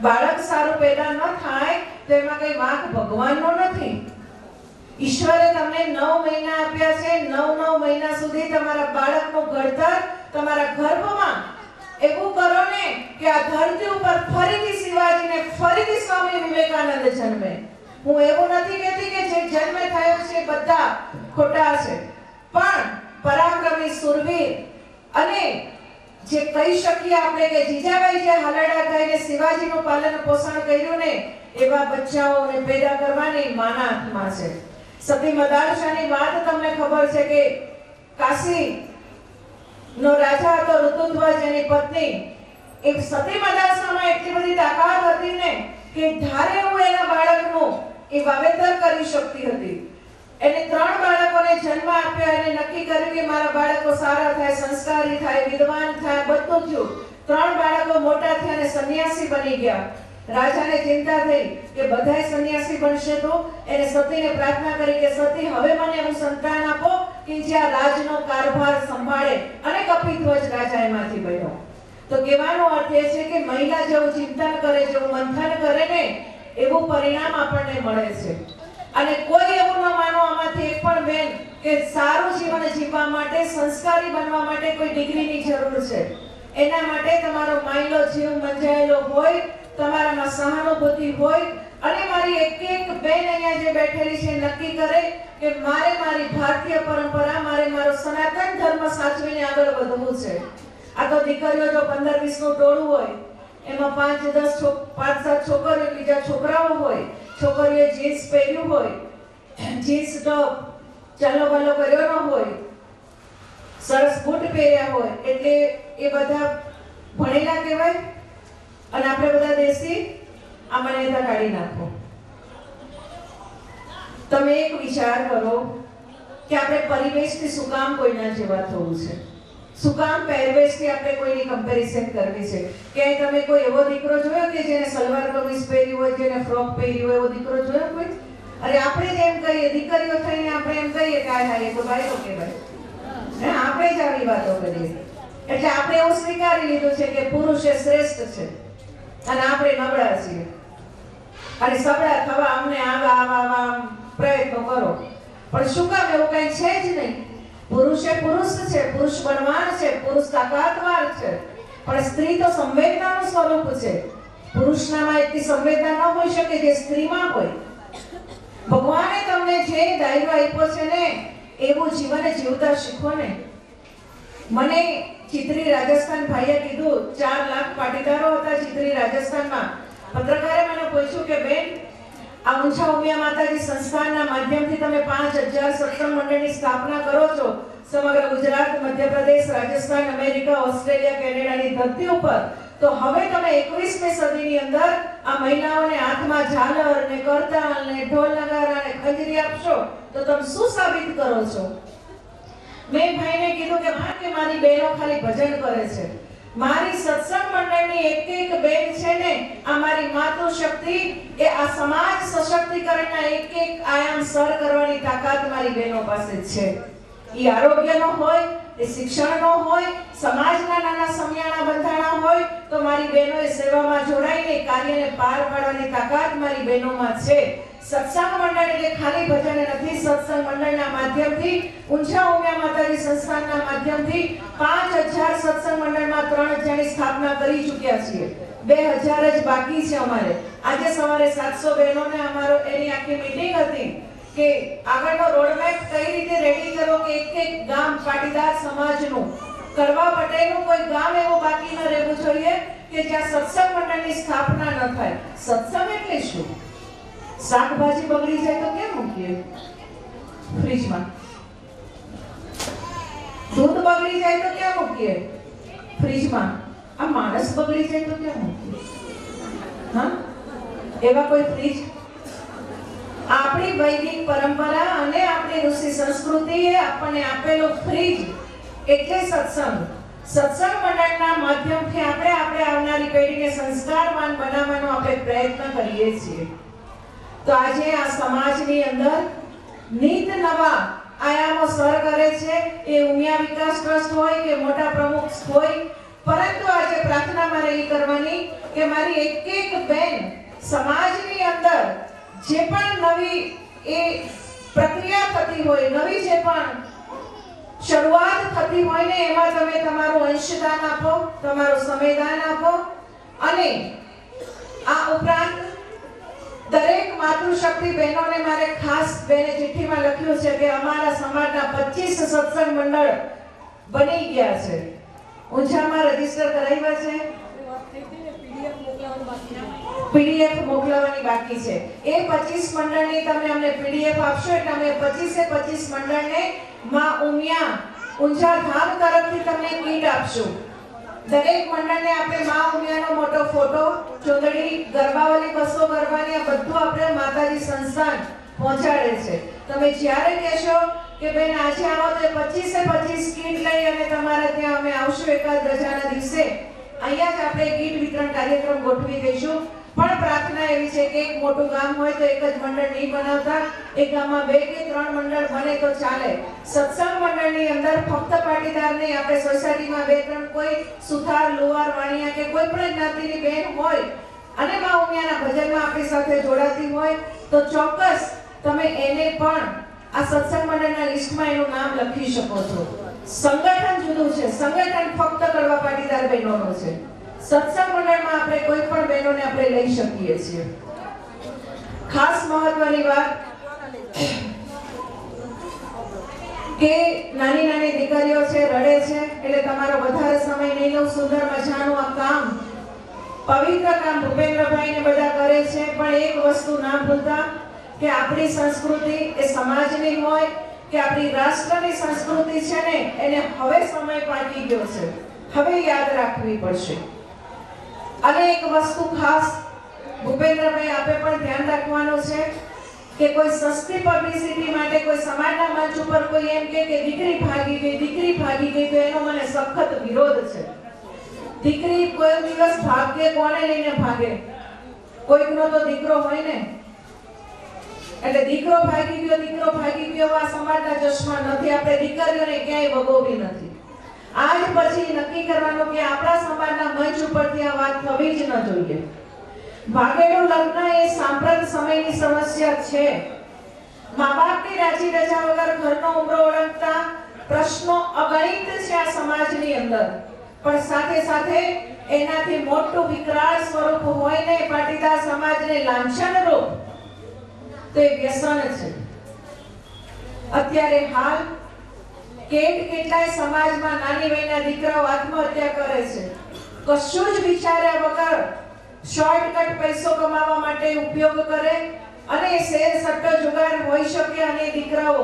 Speaker 4: બાળક સારું પેદા ન થાય તો એમાં કઈ માર્ક ભગવાનનો નથી. ઈશ્વરે તમને નવ મહિના આપ્યા છે, નવ નવ મહિના સુધી તમારા બાળકનું ઘડતર તમારા ગર્ભમાં એવું કરો ને કે આ ધરતી ઉપર ફરીથી શિવાજીને ફરીથી સ્વામી વિવેકાનંદ જન્મે. હું એવું નથી કહેતી કે જે જન્મ થયો છે બધા ખોટા છે. પણ પરાક્રમી સુરવીર અને જે કહી શકીએ આપણે કે જીજાબાઈ જે હલડા થઈને શિવાજીનું પાલન પોષણ કર્યું ને, એવા બચ્ચાઓને પેદા કરવાની માના હાથમાં છે. સતી મદારશાની વાત તમને ખબર છે કે કાશી નો રાજા હતો ઋતુધ્વજ એની પત્ની. એ સતી મદાસામાં એટલી બધી તાકાત હતી ને કે ધારે હું એના બાળકનું એ વાવેતર કરી શકતી હતી. એને ત્રણ બાળકોને જન્મ આપ્યો અને નક્કી કર્યું કે મારા બાળકો સારા થાય, સંસ્કારી થાય, વિદ્વાન થાય, બધું થયું. ત્રણ બાળકો મોટા થયા અને સંન્યાસી બની ગયા. રાજાને ચિંતા થઈ કે બધાય સંન્યાસી બનશે તો એને સતીને પ્રાર્થના કરી કે, સતી, હવે મને હું સંતાન આપો કે જે આ રાજનો કારભાર સંભાળે અને કપિધ્વજ રાજા એમાંથી બન્યો. તો કહેવાનો અર્થ એ છે કે મહિલા જેવું ચિંતન કરે, જેવું મંથન કરે ને, એવું પરિણામ આપણને મળે છે. અને કોઈ એવું ન માનો, આમાંથી એક પણ બેન કે સારું જીવન જીવવા માટે, સંસ્કારી બનવા માટે કોઈ ડિગ્રીની જરૂર છે. એના માટે તમારો માયલો જીવ મંજાયેલો હોય તમારામાં સહાનુભૂતિ હોય અને મારી એક એક બેન અહીંયા જે બેઠેલી છે નક્કી કરે કે મારે મારી ભારતીય પરંપરા, મારે મારો સનાતન ધર્મ સાચવીને આગળ વધવું છે. આ તો દીકરીઓ જો પંદર વીસનું ટોળું હોય, એમાં પાંચ, દસ પાંચ, સાત છોકરીઓ, બીજા છોકરાઓ હોય છોકરીઓએ જીન્સ પહેર્યું હોય, જીન્સ ટોપ ચાલો વાલો કર્યો ન હોય, સરસ બૂટ પહેર્યા હોય, એટલે એ બધા ભણેલા કહેવાય. અને આપણે બધા દેશી આ માન્યતા કાઢી નાખો. તમે એક વિચાર કરો કે આપણે પરિવેશથી શું કામ કોઈના જેવા થવું છે. શું કામ પહેરવેશથી આપણે કોઈની કમ્પેરિઝન કરવી છે. કે તમે કોઈ એવો દીકરો જોયો કે જેને સલવાર કમીઝ પહેરી હોય, જેને ફ્રોક પહેરી હોય એવો દીકરો જોયો કોઈ? અરે આપણે જ એમ કહીએ, દીકરીઓ થઈને આપણે એમ કહીએ કે હા એ તો ભાઈ ઓકે ભાઈ. આપણે જ આવી વાતો કરીએ. એટલે આપણે એવું સ્વીકારી લીધું છે કે પુરુષ એ શ્રેષ્ઠ છે. અને આપણે નબળા છીએ. અને સબળા થવા અમને આવા આવા આવા પ્રયત્નો કરો. પણ શું કામ એવું કઈ છે જ નહીં. પુરુષ એ પુરુષ છે, પુરુષ બનવાન છે, પુરુષ તાકાતવાર છે. પણ સ્ત્રી તો સંવેદનાનું સ્વરૂપ છે. પુરુષનામાં એટલી સંવેદના ન હોઈ શકે જે સ્ત્રીમાં હોય. ભગવાને તમને જે દાયરો આપ્યો છે ને, એવું જીવન જીવતા શીખો ને. મને ચિત્રી રાજસ્થાન ભાઈએ કીધું, ચાર લાખ પાટીદારો હતા ચિત્રી રાજસ્થાનમાં. પત્રકારે મને પૂછ્યું કે, બેન, આ ઊંચા ઉમિયા માતાજી સંસ્થાનના માધ્યમથી તમે પાંચ હજાર સત્સંગ મંડળની સ્થાપના કરો છો. સમગ્ર ગુજરાત, મધ્યપ્રદેશ, રાજસ્થાન, અમેરિકા, ઓસ્ટ્રેલિયા, કેનેડાની ધરતી ઉપર. તો હવે તમે એકવીસમી સદીની અંદર આ મહિલાઓને હાથમાં ઝાલર ને કરતાલ ને ઢોલ નગારા ને ખંજરી આપશો, તો તમે શું સાબિત કરો છો? મેં ભાઈને કીધું કે હા કે મારી બહેનો ખાલી ભજન કરે છે. મારી સત્સંગ મંડળની એક એક બેન છે ને, આ મારી માતૃશક્તિ, એ આ સમાજ સશક્તિકરણના એક એક આયામ સર કરવાની તાકાત મારી બહેનો પાસે છે. ઈ આરોગ્યનો હોય, એ શિક્ષણનો હોય, સમાજના નાના સમિયાણા બંધાણા હોય, તો મારી બહેનોએ સેવામાં જોડાઈને કાર્યને પાર પાડવાની તાકાત મારી બહેનોમાં છે. સત્સંગ મંડળ એટલે ખાલી ભજન નથી, સત્સંગ મંડળના માધ્યમથી ઊંચા ઉમિયા માતાજી સંસ્થાનના માધ્યમથી પાંચ હજાર સત્સંગ મંડળમાં ત્રણ હજારની સ્થાપના કરી ચૂક્યા છીએ. બે હજાર જ બાકી છે અમારે. આજે સવારે સાતસો બહેનોને અમારો એની આખી મીટિંગ હતી કે આગળનો રોડમેપ કઈ રીતે રેડી કરો કે એક એક ગામ પાટીદાર સમાજનું કરવા પટેલનું કોઈ ગામ એવું બાકી ન રહેવું જોઈએ કે જ્યાં સત્સંગ મંડળની સ્થાપના ન થાય. સત્સંગ એટલે શું? શાકભાજી બગડી જાય તો કેમ મૂકીએ? ફ્રીજમાં દૂધ બગડી જાય તો ક્યાં મૂકીએ? ફ્રીજમાં આ માણસ બગડી જાય તો ક્યાં મૂકીએ? હા? એવા કોઈ ફ્રીજ આપણી વૈદિક પરંપરા અને આપણી ઋષિ સંસ્કૃતિએ આપણને આપેલો ફ્રીજ એટલે સત્સંગ. સત્સંગ મંડળના માધ્યમથી આપણે આપણે આવનારી પેઢીને સંસ્કારવાન બનાવવાનો આપણે પ્રયત્ન કરીએ છીએ. તો આજે આ સમાજની અંદર નીત નવા આયામો સર કરે છે. એ ઉમિયા વિકાસ ટ્રસ્ટ હોય કે મોટા પ્રમુખ હોય. પરંતુ આજે પ્રાર્થના મારે એ કરવાની કે મારી એક એક બેન સમાજની અંદર જે પણ નવી એ પ્રક્રિયા થતી હોય, નવી જે પણ શરૂઆત થતી હોય ને એમાં તમે તમારું અંશદાન આપો, તમારું સમયદાન આપો. અને આ ઉપરાંત દરેક માતૃશક્તિ બહેનોને મારે ખાસ બેને ચિઠ્ઠીમાં લખ્યું છે કે અમારા સમાજના 25 સત્સંગ મંડળ બની ગયા છે. ઊંઝામાં રજિસ્ટર કરાવ્યા છે. પીડીએફ મોકલવાની બાકી છે. એ 25 મંડળની તમે અમને પીડીએફ આપશો એટલે અમે 25 એ 25 મંડળને માં ઉમિયા ઊંઝા ધામ તરફથી તમને કીટ આપશું. દરેક મંડળને આપણે મા ઉમિયાનો મોટો ફોટો, ચૂંદડી ગરબાવાળી બસો ગરબાની આ બધું આપણે માતાજી સંસ્થાન પહોંચાડે છે. તમે જ્યારે કહેશો કે બેન આજે આવો તો પચીસે પચીસ કીટ લઈ અને તમારા ત્યાં અમે આવશું એકાદ રજાના દિવસે, અહીંયા જ આપણે કીટ વિતરણ કાર્યક્રમ ગોઠવી દઈશું. પણ પ્રાર્થના એવી છે કે એક મોટું ગામ હોય તો એક જ મંડળ નહીં બનાવતા, એક ગામમાં બે કે ત્રણ મંડળ બને તો ચાલે. સત્સંગ મંડળની અંદર ફક્ત પાટીદાર નહીં, આપણે સોસાયટીમાં બે ત્રણ કોઈ સુથાર, લુવાર, વાણિયા કે કોઈ પણ જ્ઞાતિની બેન હોય અને મા ઉમિયાના ભજનમાં આપણી સાથે જોડાતી હોય, તો ચોક્કસ તમે એને પણ આ સત્સંગ મંડળના લિસ્ટમાં એનું નામ લખી શકો છો. સંગઠન જુદું છે. સંગઠન ફક્ત કરવા પાટીદાર બહેનોનું છે. સત્સંગ મંડળમાં આપણે કોઈ પણ બહેનોને આપણે લઈ શકીએ છીએ. ખાસ મહત્વની વાત કે નાની નાની દીકરીઓ છે, રડે છે, એટલે તમારો વધારે સમય નહીં લઉં, સુંદર મજાનું આ કામ, પવિત્ર કામ ભૂપેન્દ્રભાઈ ને બધા કરે છે, પણ એક વસ્તુ ના ભૂલતા કે આપણી સંસ્કૃતિ એ સમાજની હોય કે આપણી રાષ્ટ્રની સંસ્કૃતિ છે ને, એને હવે સમય પાકી ગયો છે. હવે યાદ રાખવી પડશે. અને એક વસ્તુ ખાસ ભૂપેન્દ્રભાઈ આપે પણ ધ્યાન રાખવાનું છે કે કોઈ સસ્તી પબ્લિસિટી માટે કોઈ સમાજના મંચ ઉપર કોઈ એમ કે દીકરી ભાગી ગઈ, દીકરી ભાગી ગઈ, તો એનો મને સખત વિરોધ છે. દીકરી કોઈ દિવસ ભાગ્ય કોને લઈને ભાગે? કોઈકનો તો દીકરો હોય ને. એટલે દીકરો ભાગી ગયો, દીકરો ભાગી ગયો, આ સમાજના ચશ્મા નથી. આપણે દીકરીઓને ક્યાંય વગોવી નથી. આજ પછી નક્કી કરવાનું કે આપણા સમાજના મંચ ઉપરથી આ વાત થવી જ ન જોઈએ. ભાગેલું લગ્ન એ સાંપ્રત સમયની સમસ્યા છે. મા બાપની રાજી રજા વગર ઘરનો ઉમરો ઓળખતા પ્રશ્નો અગણિત છે આ સમાજની અંદર. પણ સાથે સાથે એનાથી મોટું વિકરાળ સ્વરૂપ હોય ને પાટીદાર સમાજને લાંછન રૂપ, તો એ વ્યસન છે. અત્યારે હાલ કેટ કેટલાય સમાજમાં નાની વયના દીકરાઓ આત્મહત્યા કરે છે. કશું જ વિચાર્યા વગર શોર્ટકટ પૈસો કમાવા માટે ઉપયોગ કરે અને શેર સટ્ટો જુગાર હોઈ શકે અને દીકરાઓ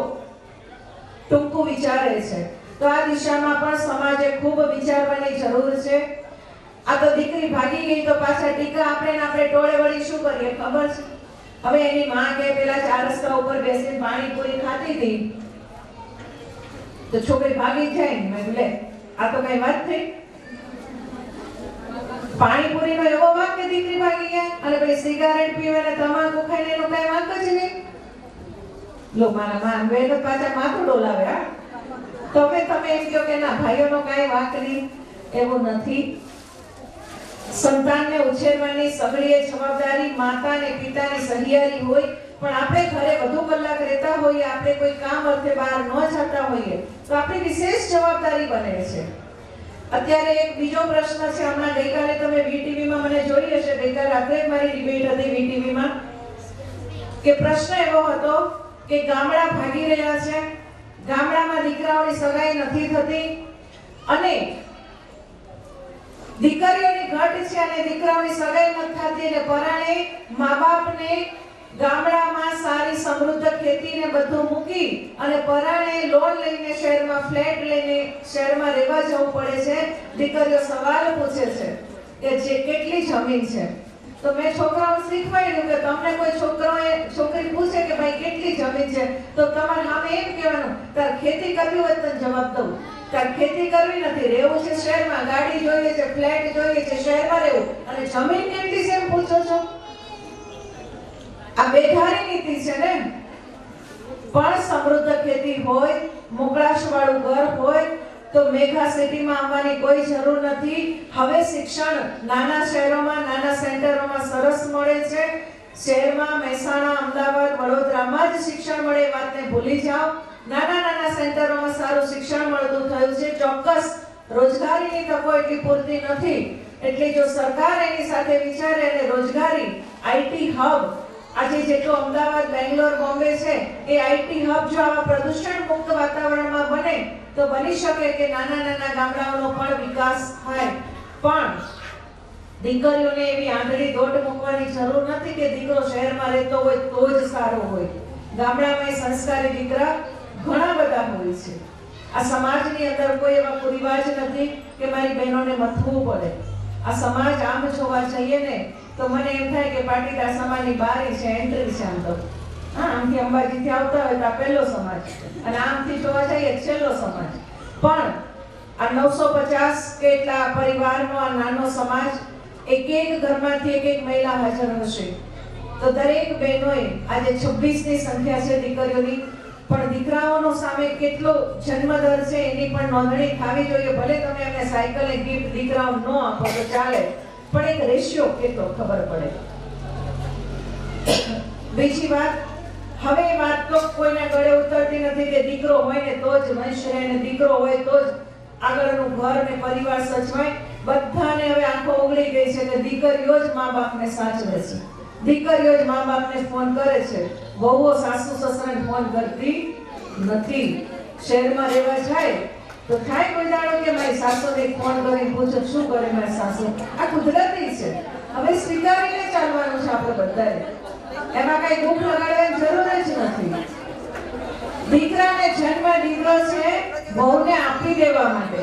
Speaker 4: ટૂંકું વિચારે છે. તો આ દિશામાં પણ સમાજે ખૂબ વિચારવાની જરૂર છે. આ તો દીકરી ભાગી ગઈ તો પાછા ટીકા આપણે આપણે ટોળે વળી શું કરીએ? ખબર છે? હવે એની માં કે પેલા ચાર રસ્તા ઉપર બેસીને પાણીપુરી ખાતી હતી. તો છોકરી ભાગી જાય ને મેં લે, આ તો કઈ વાત થઈ પાણીપુરીનો એવો વાંક કે દીકરી ભાગી ગયા અને પછી સિગારેટ પીવે ને તમાકુ ખાઈને એનો કઈ વાંક જ નહીં. લો, મારા માં બે તો પાછા માથું ડોલાવ્યા. તમે તમે એમ કહો કે ના, ભાઈઓનો કાંઈ વાંક નહીં. એવું નથી. સંતાનને ઉછેરવાની સગળી જવાબદારી માતા અને પિતાની સહિયારી હોય, પણ આપણે ઘરે વધુ કલાક રહેતા હોઈએ, આપણે કોઈ કામ અર્થે બહાર ન જતા હોઈએ, તો આપણી વિશેષ જવાબદારી બને છે. અત્યારે એક બીજો પ્રશ્ન છે, હમણાં ગઈકાલે તમે વીટીવીમાં મને જોઈ હશે, ગઈકાલે રાત્રે મારી ડિબેટ હતી વીટીવીમાં કે પ્રશ્ન એવો હતો કે ગામડા ભાગી રહ્યા છે, ગામડામાં દીકરાઓની સગાઈ નથી થતી, અને દીકરીઓની ઘટ છે અને દીકરાઓની સગાઈ નથી થતી અને પરાણે મા બાપને ગામડામાં સારી સમૃદ્ધ ખેતીને બધું મૂકી અને પરાણે લોન લઈને શહેરમાં ફ્લેટ લઈને શહેરમાં રહેવા જવું પડે છે, દીકરીઓ સવાલ પૂછે છે કે જે કેટલી જમીન છે. તો મેં છોકરાઓ શીખવાડ્યું કે તમને કોઈ છોકરાએ છોકરી પૂછે કે ભાઈ કેટલી જમીન છે, તો તમારે સામે એમ કહેવાનું, તાર ખેતી કરવી હોય તો જવાબ દઉં. તાર ખેતી કરવી નથી. રહેવું છે શહેરમાં, ગાડી જોઈએ છે, ફ્લેટ જોઈએ છે, શહેરમાં રહેવું. અને જમીન કેટલી છે એમ પૂછો છો? આ બેઘારી નીતિ છે ને પણ સમૃદ્ધ ખેતી હોય મોકળાશ વાળું ઘર હોય, તો મેઘા સિટીમાં આવવાની કોઈ જરૂર નથી. હવે શિક્ષણ નાના શહેરોમાં, નાના સેન્ટરોમાં સરસ મળે છે. શહેરમાં મહેસાણા, અમદાવાદ, વડોદરામાં જ શિક્ષણ મળે વાતને ભૂલી જાઓ. નાના નાના સેન્ટરોમાં સારું શિક્ષણ મળતું થયું છે. ચોક્કસ રોજગારીની તકો એટલી પૂરતી નથી. એટલે જો સરકાર એની સાથે વિચારે અને રોજગારી આઈટી હબ, આજે જેટલું અમદાવાદ, બેંગ્લોર, બોમ્બે છે, એ આઈટી હબ જો આવા પ્રદૂષણ મુક્ત વાતાવરણમાં બને, તો બની શકે કે નાના નાના ગામડાઓનો પણ વિકાસ થાય. પણ દીકરીઓને એવી આંધળી દોટ મૂકવાની જરૂર નથી કે દીકરો શહેરમાં રહેતો હોય તો જ સારો હોય. ગામડામાં સંસ્કારી દીકરા ઘણા બધા હોય છે. આ સમાજની અંદર કોઈ એવા કુરિવાજ નથી કે મારી બહેનોને મથવું પડે. આ સમાજ આમ જોવા જઈએ ને, તો મને એમ થાય કે પાટીદાર સમાજની બારી છે એન્ટ્રી છે આમ તો. હા, આમથી અંબાજીથી આવતા હોય તો આ પહેલો સમાજ. અને આમથી જોવા જઈએ છેલ્લો સમાજ. પણ આ નવસો પચાસ કે એટલા પરિવારનો આ નાનો સમાજ, એક એક ઘરમાંથી એક એક મહિલા હાજર હશે. તો દરેક બહેનોએ આજે છવ્વીસની સંખ્યા છે દીકરીઓની. પણ દીકરાઓનો સામે કેટલો જન્મદર છે એની પણ નોંધણી થવી જોઈએ. ભલે તમે એમને સાયકલ એ ગિફ્ટ દીકરાઓ ન આપો તો ચાલે. પણ એક રેશિયો કેટલો ખબર પડે? બીજી વાત, હવે એ વાત તો કોઈના ગળે ઉતરતી નથી કે દીકરો હોય ને તો જ વંશ રહે ને દીકરો હોય તો જ આગળનું ઘર ને પરિવાર સચવાય બધાને હવે આંખો ઉગડી ગઈ છે કે દીકરીઓ જ મા બાપને સાચવે છે. દીકરીઓ જ મા બાપને ફોન કરે છે. વહુઓ સાસુ, સસરાને ફોન કરતી નથી. શહેરમાં રહેવા જાય તો થાય કોઈ દાડો કે મારી સાસુને ફોન કરીને પૂછો શું કરે મારી સાસુ? આ કુદરતી છે. હવે સ્વીકારીને ચાલવાનું છે આપણે બધાએ. એમાં કઈ દુઃખ લગાડવાની જરૂર જ નથી. દીકરાને જન્મ દીધો છે બહુને આપી દેવા માટે.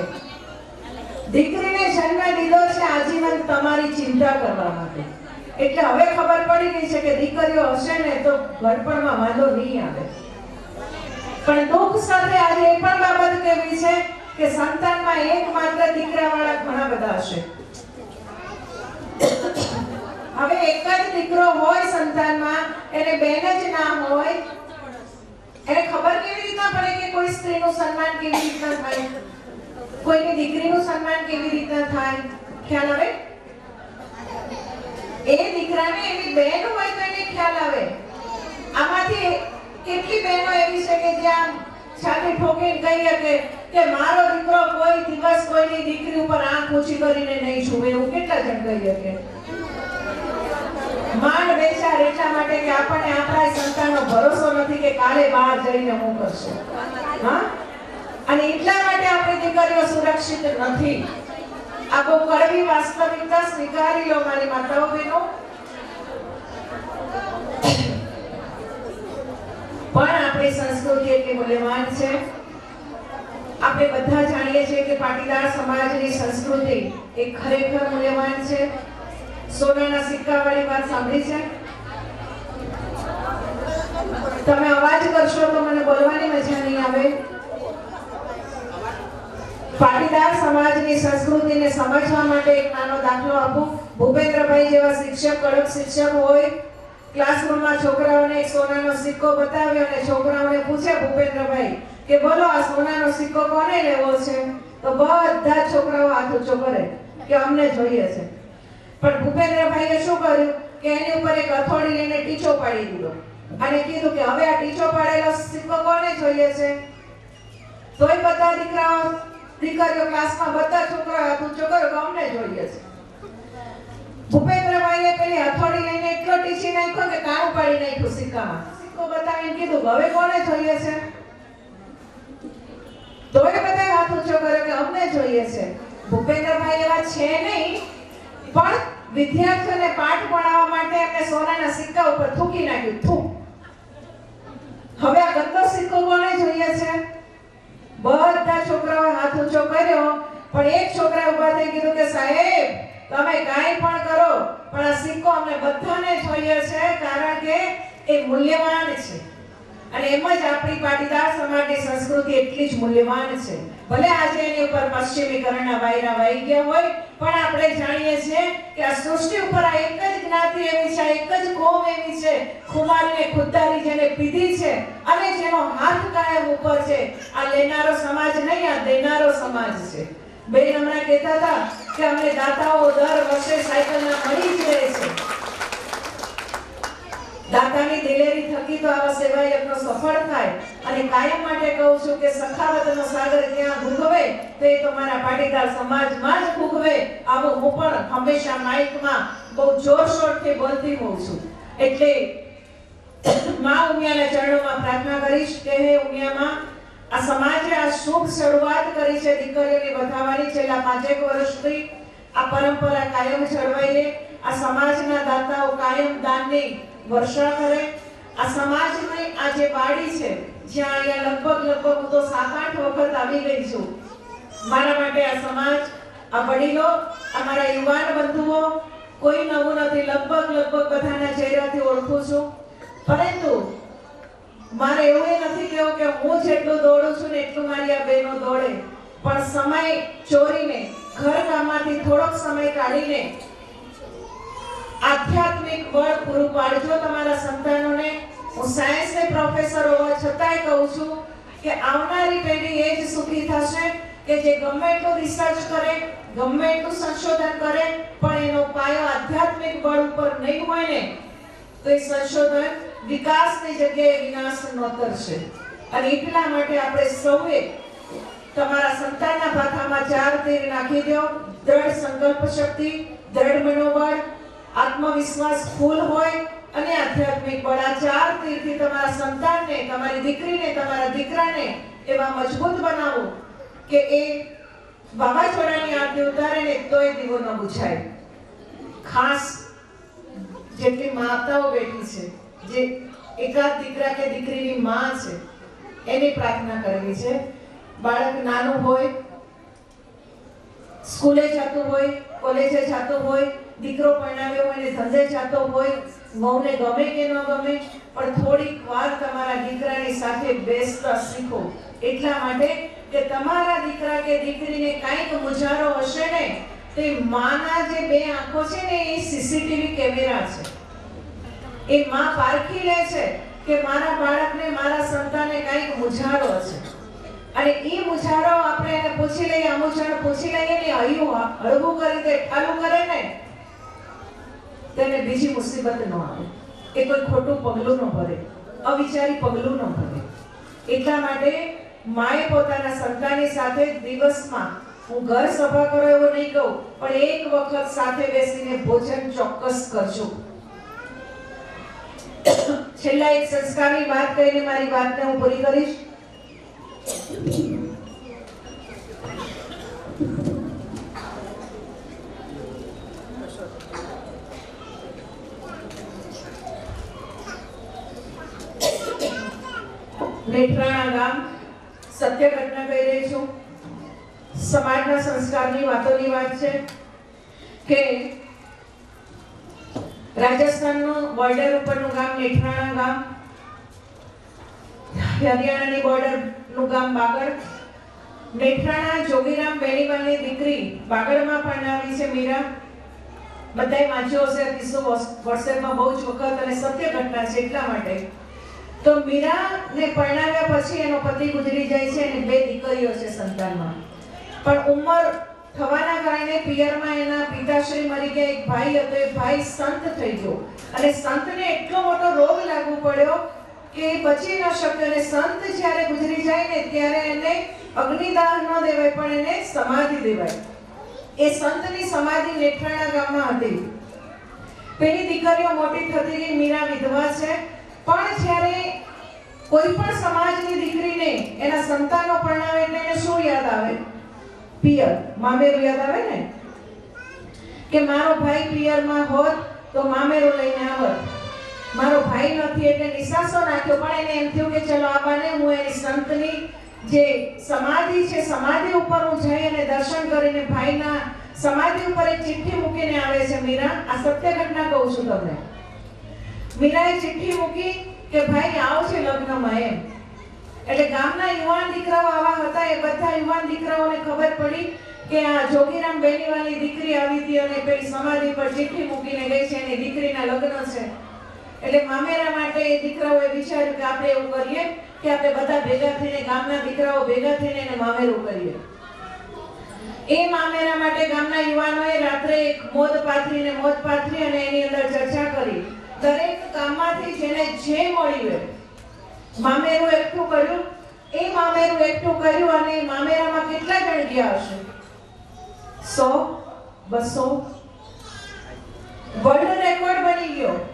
Speaker 4: દીકરીને જન્મ દીધો છે આજીવન તમારી ચિંતા કરવા માટે. એટલે હવે ખબર પડી ગઈ છે કે દીકરીઓ હશે ને તો ઘડપણમાં વાંધો નહીં આવે. પણ દુઃખ સાથે આજે એ પણ બાબત કહેવી છે કે સંતાનમાં એક માત્ર દીકરાવાળા ઘણા બધા હશે. હવે એક જ દીકરો હોય સંતાનમાં, એને બેન જ ના હોય, એને ખબર કેવી રીતના પડે કે કોઈ સ્ત્રીનું સન્માન કેવી રીતના થાય? કોઈની દીકરીનું સન્માન કેવી રીતના થાય? ખ્યાલ આવે? એ દીકરાને એની બહેન હોય તો એને ખ્યાલ આવે. આમાંથી કેટલી બહેનો એવી છે કે જ્યાં છાતી ઠોકીને કહી શકે કે મારો દીકરો કોઈ દિવસ કોઈની દીકરી ઉપર આંખ ઊંચી કરીને નહીં જુએ એવું કેટલા જણ કહી શકે? માંડ વેચાર એટલા માટે કે આપણને આપણા સંતાનનો ભરોસો નથી કે કાલે બહાર જઈને હું કરશે. હા? અને એટલા માટે આપણી દીકરીઓ સુરક્ષિત નથી. આ બહુ કડવી વાસ્તવિકતા સ્વીકારી લો મારી માતાઓ બહેનો. પણ આપણી સંસ્કૃતિ એટલી મૂલ્યવાન છે. આપણે બધા જાણીએ છીએ કે પાટીદાર સમાજની સંસ્કૃતિ એ ખરેખર મૂલ્યવાન છે. સોનાના સિક્કા વાળી વાત સાંભળી છે? તમે અવાજ કરશો તો મને બોલવાની મજા નહીં આવે. પાટીદાર સમાજની સંસ્કૃતિને સમજવા માટે એક નાનો દાખલો આપું. ભૂપેન્દ્રભાઈ જેવા શિક્ષક, કડક શિક્ષક હોય, ક્લાસરૂમમાં છોકરાઓને એક સોનાનો સિક્કો બતાવ્યો અને છોકરાઓને પૂછે, ભૂપેન્દ્રભાઈ, કે બોલો, આ સોનાનો સિક્કો કોને લેવો છે? તો બધા છોકરાઓ હાથ ઊંચો કરે કે અમને જોઈએ છે. પણ ભૂપેન્દ્રભાઈએ શું કર્યું? કે એની ઉપર એક હથોડી લઈને ટીચો પાડી દીધો અને કીધું કે, હવે આ ટીચો પાડેલો સિક્કો કોને જોઈએ છે? તોય બધા દીકરાઓ દીકરીઓ ક્લાસમાં બધા છોકરાઓ હાથ છોકરો અમને જોઈએ છે. ભૂપેન્દ્રભાઈએ પેલી હથોડી લઈને એટલો ટીસી નાખ્યો કે કાણું પાડી નાખ્યું સિક્કામાં. સિક્કો બતાવીને કીધું, હવે કોને જોઈએ છે? તોય બધા હાથ ઊંચો કર્યો કે અમને જોઈએ છે. ભૂપેન્દ્રભાઈ એવા છે નહીં, પણ વિદ્યાર્થીઓને પાઠ ભણાવવા માટે એમને સોનાના સિક્કા ઉપર થૂકી નાખ્યું થૂક હવે આ ગંદો સિક્કો કોને જોઈએ છે બધા છોકરાઓ હાથ ઊંચો કર્યો પણ એક છોકરા ઊભા થઈ કીધું કે, સાહેબ, તમે કાંઈ પણ કરો, પણ આ સિક્કો અમને બધાને જોઈએ છે, કારણ કે એ મૂલ્યવાન છે. અને એમ જ આપણી પાટીદાર સમાજની સંસ્કૃતિ એટલી જ મૂલ્યવાન છે. ભલે આજે એની ઉપર પશ્ચિમીકરણના વાયરા વાઈ ગયા હોય, પણ આપણે જાણીએ છીએ કે આ સૃષ્ટિ ઉપર આ એક જ જ્ઞાતિ એવી છે એક જ કોમ એવી છે, ખુમારીને ખુદ્દારી જેને પીધી છે, અને જેનો હાથ કાયમ ઉપર છે. આ લેનારો સમાજ નહીં, આ દેનારો સમાજ છે. બેન હમણાં કહેતા હતા કે અમને દાતાઓ દર વર્ષે સાયકલના મળી જ રહે છે. દાતાની દિલેરી થકી તો આવા સેવા યજ્ઞ સફળ થાય. અને કાયમ માટે કહું છું કે સખાવતનો સાગર ક્યાં ભૂખવે તો એ પાટીદાર સમાજમાં જ ભૂખવે આવું હું પણ હંમેશા માઇકમાં બહુ જોરશોરથી બોલતી હોઉં છું. એટલે <coughs> મા ઉમિયાના ચરણોમાં પ્રાર્થના કરીશ કે હે ઉમિયામાં આ સમાજે આ શુભ શરૂઆત કરી છે દીકરીઓને વધાવવાની. છેલ્લા પાંચેક વર્ષથી આ પરંપરા કાયમ જળવાઈ રહે. આ સમાજના દાતાઓ કાયમ દાનની વર્ષા કરે. આ સમાજની આ જે વાડી છે, જ્યાં અહીંયા લગભગ લગભગ હું તો સાત આઠ વખત આવી ગઈ છું. મારા માટે આ સમાજ, આ વડીલો, અમારા યુવાન બંધુઓ, કોઈ નવું નથી. લગભગ લગભગ બધાના ચહેરાથી ઓળખું છું. પરંતુ મારે એવું એ નથી કહેવું કે હું જેટલું દોડું છું ને એટલું મારી આ બહેનો દોડે. પણ સમય ચોરીને, ઘર કામમાંથી થોડોક સમય કાઢીને આધ્યાત્મિક બળ પૂરું પાડજો તમારા સંતાનોને. હું સાયન્સને પ્રોફેસર હોવા છતાંય કહું છું કે આવનારી પેઢી એ જ સુખી થશે કે જે ગમે એટલું રિસર્ચ કરે, ગમે એટલું સંશોધન કરે, પણ એનો પાયો આધ્યાત્મિક બળ ઉપર નહીં હોય ને, તો એ સંશોધન વિકાસની જગ્યાએ વિનાશ નોતરશે અને એટલા માટે આપણે સૌએ તમારા સંતાનના ભાથામાં ચાર તીર નાખી દો. દ્રઢ સંકલ્પ શક્તિ, દ્રઢ મનોબળ, આત્મવિશ્વાસ ફૂલ હોય અને આધ્યાત્મિક બળ. આ ચાર તીરથી તમારા સંતાનને, તમારી દીકરીને, તમારા દીકરાને એવા મજબૂત બનાવો કે એ વાવાઝોડાની આરતી ઉતારે ને એ દીવો ન બુછાય. ખાસ જેટલી માતાઓ બેઠી છે જે એકાદ દીકરા કે દીકરીની માં છે, એની પ્રાર્થના કરવી છે. બાળક નાનું હોય, સ્કૂલે જતું હોય, કોલેજે જતું હોય, દીકરો પરણાવ્યો હોય ને ધંધે જતો હોય, વહુને ગમે કે ન ગમે, પણ થોડીક વાર તમારા દીકરાની સાથે બેસતા શીખો. એટલા માટે કે તમારા દીકરા કે દીકરીને કાંઈક મુજારો હશે ને, તે માના જે બે આંખો છે ને, એ સીસીટીવી કેમેરા છે. એ માં પારખી લે છે કે મારા બાળકને, મારા સંતાને કંઈક મુજારો છે અને એ મુજારો આપણે એને પૂછી લઈએ આ મુજારો પૂછી લઈએ ને હૈયું હળવું કરી દે, ઠાલું કરે ને. તેને બીજી મુસીબત ન આવે. એ કોઈ ખોટું પગલું ન ભરે, અવિચારી પગલું ન ભરે. એટલા માટે માએ પોતાના સંતાનની સાથે દિવસમાં, હું ઘર સભા કરો એવું નહીં કહું, પણ એક વખત સાથે બેસીને ભોજન ચોક્કસ કરજો. છેલ્લા એક સંસ્કારની વાત કહીને મારી વાતને હું પૂરી કરીશ. નેત્રાણા ગામ સત્ય ઘટના કહી રહી છું. સમાજના સંસ્કારની વાતોની વાત છે કે રાજસ્થાનનું બોર્ડર ઉપરનું ગામ નેઠવાણા ગામ, હરિયાણાની બોર્ડરનું ગામ બાગળ નેઠરાણા જોગીરામ બેનીવાલની દીકરી બાગડમાં પરણાવી છે મીરા. બધાય વાંચ્યો હશે કિસ્સો વોટ્સએપમાં બહુ જ વખત અને સત્ય ઘટના છે એટલા માટે. તો મીરાને પરણાવ્યા પછી એનો પતિ ગુજરી જાય છે અને બે દીકરીઓ છે સંતાનમાં. પણ ઉંમર થવાના કારણે પિયરમાં એના પિતાશ્રી મરી ગયા. એક ભાઈ હતો, એ ભાઈ સંત થઈ ગયો. અને સંતને એટલો મોટો રોગ લાગુ પડ્યો કે બચી ન શક્યો. અને સંત જ્યારે ગુજરી જાય ને ત્યારે એને અગ્નિદાહ ન દેવાય, પણ એને સમાધિ દેવાય. એ સંતની સમાધિ નેઠાણા ગામમાં હતી. પેલી દીકરીઓ મોટી થતી ગઈ, મીરા વિધવા છે. પણ જ્યારે કોઈ પણ સમાજની દીકરીને એના સંતાનો પરણાવે એટલે એને શું યાદ આવે? પિયર. મામેરું યાદ આવે ને? કે મારો ભાઈ પિયરમાં હોત તો મામેરું લઈને આવત. મારો ભાઈ નથી એટલે નિશાસો નાખ્યો, પણ એને એમ થયું કે ચલો આ હું એની સંતની જે સમાધિ છે, સમાધિ ઉપર હું જઈ અને દર્શન કરીને ભાઈના સમાધિ ઉપર એક ચિઠ્ઠી મૂકીને આવે છે મીરા. આ સત્ય ઘટના કહું છું તમને. મીરાએ ચિઠ્ઠી મૂકી કે ભાઈ આવો છે લગ્નમાં એમ. એટલે ગામના યુવાન દીકરાઓ આવા હતા, એ બધા યુવાન દીકરાઓને ખબર પડી કે આ જોગીરામ બેનીવાલની દીકરી આવી હતી અને પેલી સમાધિ પર ચીઠી મૂકીને ગઈ છે, એની દીકરીના લગ્ન છે. એટલે મામેરા માટે એ દીકરાઓએ વિચાર્યું કે આપણે એવું કરીએ કે આપણે બધા ભેગા થઈને, ગામના દીકરાઓ ભેગા થઈને એને મામેરું કરીએ. એ મામેરા માટે ગામના યુવાનોએ રાત્રે એક મોદ પાથરીને મોદ પાથરી અને એની અંદર ચર્ચા કરી. દરેક કામમાંથી જેને જે મળ્યું એ મામેરું એકઠું કર્યું? એ મામેરું એકઠું કર્યું અને મામેરામાં કેટલા જણ ગયા હશે? સો? બસો? વર્લ્ડ રેકોર્ડ બની ગયો.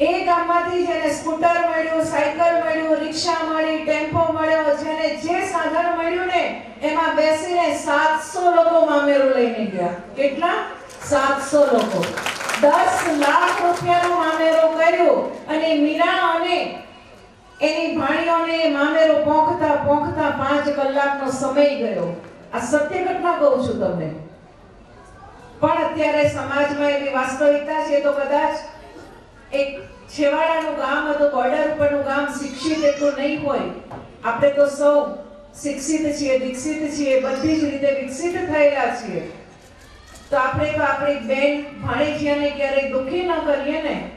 Speaker 4: એ ગામમાંથી જેને સ્કૂટર મળ્યું, સાયકલ મળ્યું, રિક્ષા મળી, ટેમ્પો મળ્યો, જેને જે સાધન મળ્યું ને, એમાં બેસીને સાતસો લોકો મામેરું લઈને ગયા. કેટલા? સાતસો લોકો. દસ લાખ રૂપિયાનું મામેરું કર્યું અને મીરા અને એની ભાણીઓને મામેરો પોંખતા પોંખતા પાંચ કલાકનો સમય ગયો. આ સત્ય ઘટના કહું છું તમને. પણ અત્યારે સમાજમાં એવી વાસ્તવિકતા છે તો કદાચ એક છેવાડાનું ગામ હતું બોર્ડર ઉપરનું ગામ શિક્ષિત એટલું નહીં હોય. આપણે તો સૌ શિક્ષિત છીએ, વિકસિત છીએ, બધી જ રીતે વિકસિત થયેલા છીએ. તો આપણે તો આપણી બેન ભાણેજિયાને ક્યારેય દુઃખી ન કરીએ ને?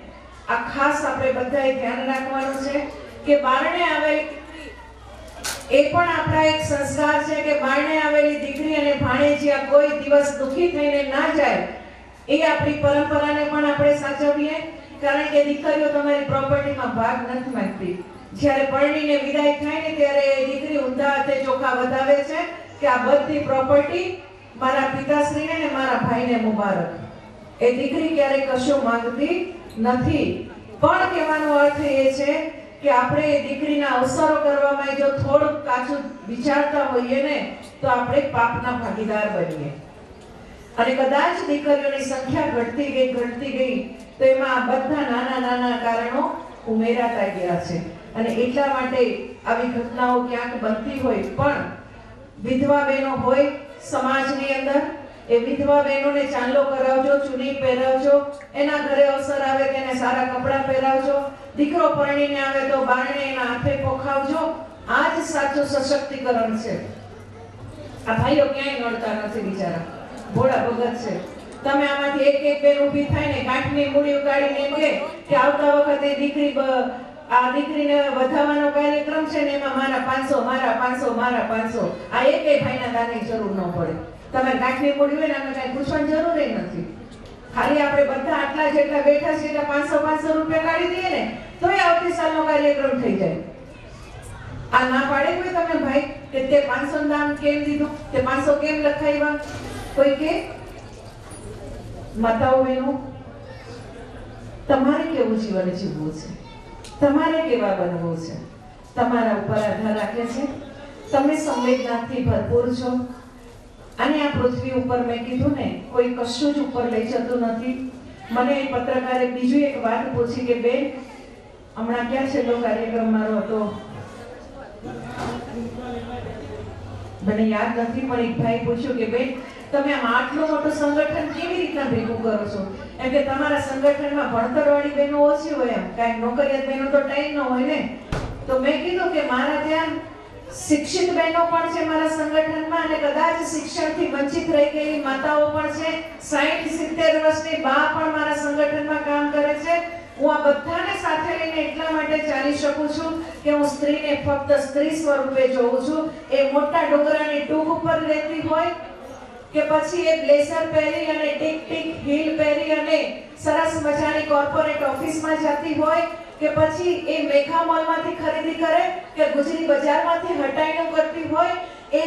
Speaker 4: આ ખાસ આપણે બધાએ ધ્યાન રાખવાનું છે. કે બારણે આવેલી દીકરી એ પણ આપણા એક સંસ્કાર છે કે બારણે આવેલી દીકરી અને ભાણેજિયા કોઈ દિવસ દુખી થઈને ના જાય, એ આપણી પરંપરાને પણ આપણે સાચવીએ. કારણ કે દીકરીઓ તમારી પ્રોપર્ટીમાં ભાગ નથી માંગતી. જ્યારે પરણીને વિદાય થાય ને ત્યારે એ દીકરી ઊંધા હાથે ચોખા વધાવે છે કે આ બધી પ્રોપર્ટી મારા પિતાશ્રીને ને મારા ભાઈને મુબારક. એ દીકરી ક્યારે કશું માંગતી નથી. પણ કહેવાનો અર્થ એ છે કે આપણે દીકરીના અવસરો કરવામાં જો થોડુંક કાચું વિચારતા હોઈએ ને, તો આપણે પાપના ભાગીદાર બનીએ. અને કદાચ દીકરીઓની સંખ્યા ઘટતી ગઈ ઘટતી ગઈ, તો એમાં બધા નાના નાના કારણો ઉમેરાતા ગયા છે. અને એટલા માટે આવી ઘટનાઓ ક્યાંક બનતી હોય, પણ વિધવા બહેનો હોય સમાજની અંદર એ વિધવા બહેનોને ચાંદલો કરાવજો, ચૂની પહેરાવજો, એના ઘરે અવસર આવે તેને સારા કપડાં પહેરાવજો, દીકરો પરણીને આવે તો બારણે એના હાથે પોખાવજો. આ જ સાચું સશક્તિકરણ છે. આ ભાઈઓ ક્યાંય નડતા નથી બિચારા. ભોળા ભગત છે. તમે આમાંથી એક એક બેન ઊભી થાય ને કાંઠની મૂડી ઉગાડીને કહે કે આવતા વખતે દીકરી આ દીકરીને વધાવવાનો કાર્યક્રમ છે ને એમાં મારા પાંચસો મારા પાંચસો મારા પાંચસો. આ એકેય ભાઈના દાને જરૂર ન પડે. તમે ગાંઠની મૂડી હોય ને આમાં કાંઈ પૂછવાની જરૂર નથી. ખાલી આપણે બધા આટલા જેટલા બેઠા છીએ એટલે પાંચસો પાંચસો રૂપિયા કાઢી દઈએ ને તો એ આવતી સાલનો કાર્યક્રમ થઈ જાય. આ ના પાડે કોઈ તમે ભાઈ, કે તે 500 નું દાન કેમ દીધું? તે 500 કેમ લખાવ્યા? કોઈ કે? માતાઓ બહેનો, તમારે કેવું જીવન જીવવું છે? તમારે કેવા બનવું છે? તમારા ઉપર આધાર રાખે છે? તમે સંવેદનાથી ભરપૂર છો? અને આ પૃથ્વી ઉપર મેં કીધું ને, કોઈ કશું જ ઉપર લઈ જતું નથી. મને એ પત્રકારે બીજું એક વાત પૂછી કે, બેન, હમણાં ક્યાં છેલ્લો કાર્યક્રમ મારો હતો? મને યાદ નથી, પણ એક ભાઈ પૂછ્યું કે, બેન, તમે આટલું મોટું સંગઠન કેવી રીતના ભેગું કરો છો? એમ કે તમારા સંગઠનમાં ભણતરવાળી બહેનો ઓછી હોય એમ. કાંઈક નોકરિયાત બહેનો તો ટાઈમ ન હોય ને. તો મેં કીધું કે, મારા ત્યાં શિક્ષિત બહેનો પણ છે મારા સંગઠનમાં અને કદાચ શિક્ષણથી વંચિત રહી ગયેલી માતાઓ પણ છે. સાઠ સિત્તેર વર્ષની બા પણ મારા સંગઠનમાં કામ કરે છે. હું આ બધાને સાથે લઈને એટલા માટે ચાલી શકું છું કે હું સ્ત્રીને ફક્ત સ્ત્રી સ્વરૂપે જોઉં છું. એ મોટા ડુંગરાની ટૂંક ઉપર રહેતી હોય કે પછી એ બ્લેઝર પહેરી અને ટીક ટીક હીલ પહેરી અને સરસ મજાની કોર્પોરેટ ઓફિસમાં જતી હોય કે પછી એ મેઘા મોલમાંથી ખરીદી કરે, કે ગુજરી બજારમાંથી હટાઈનો કરતી હોય, એ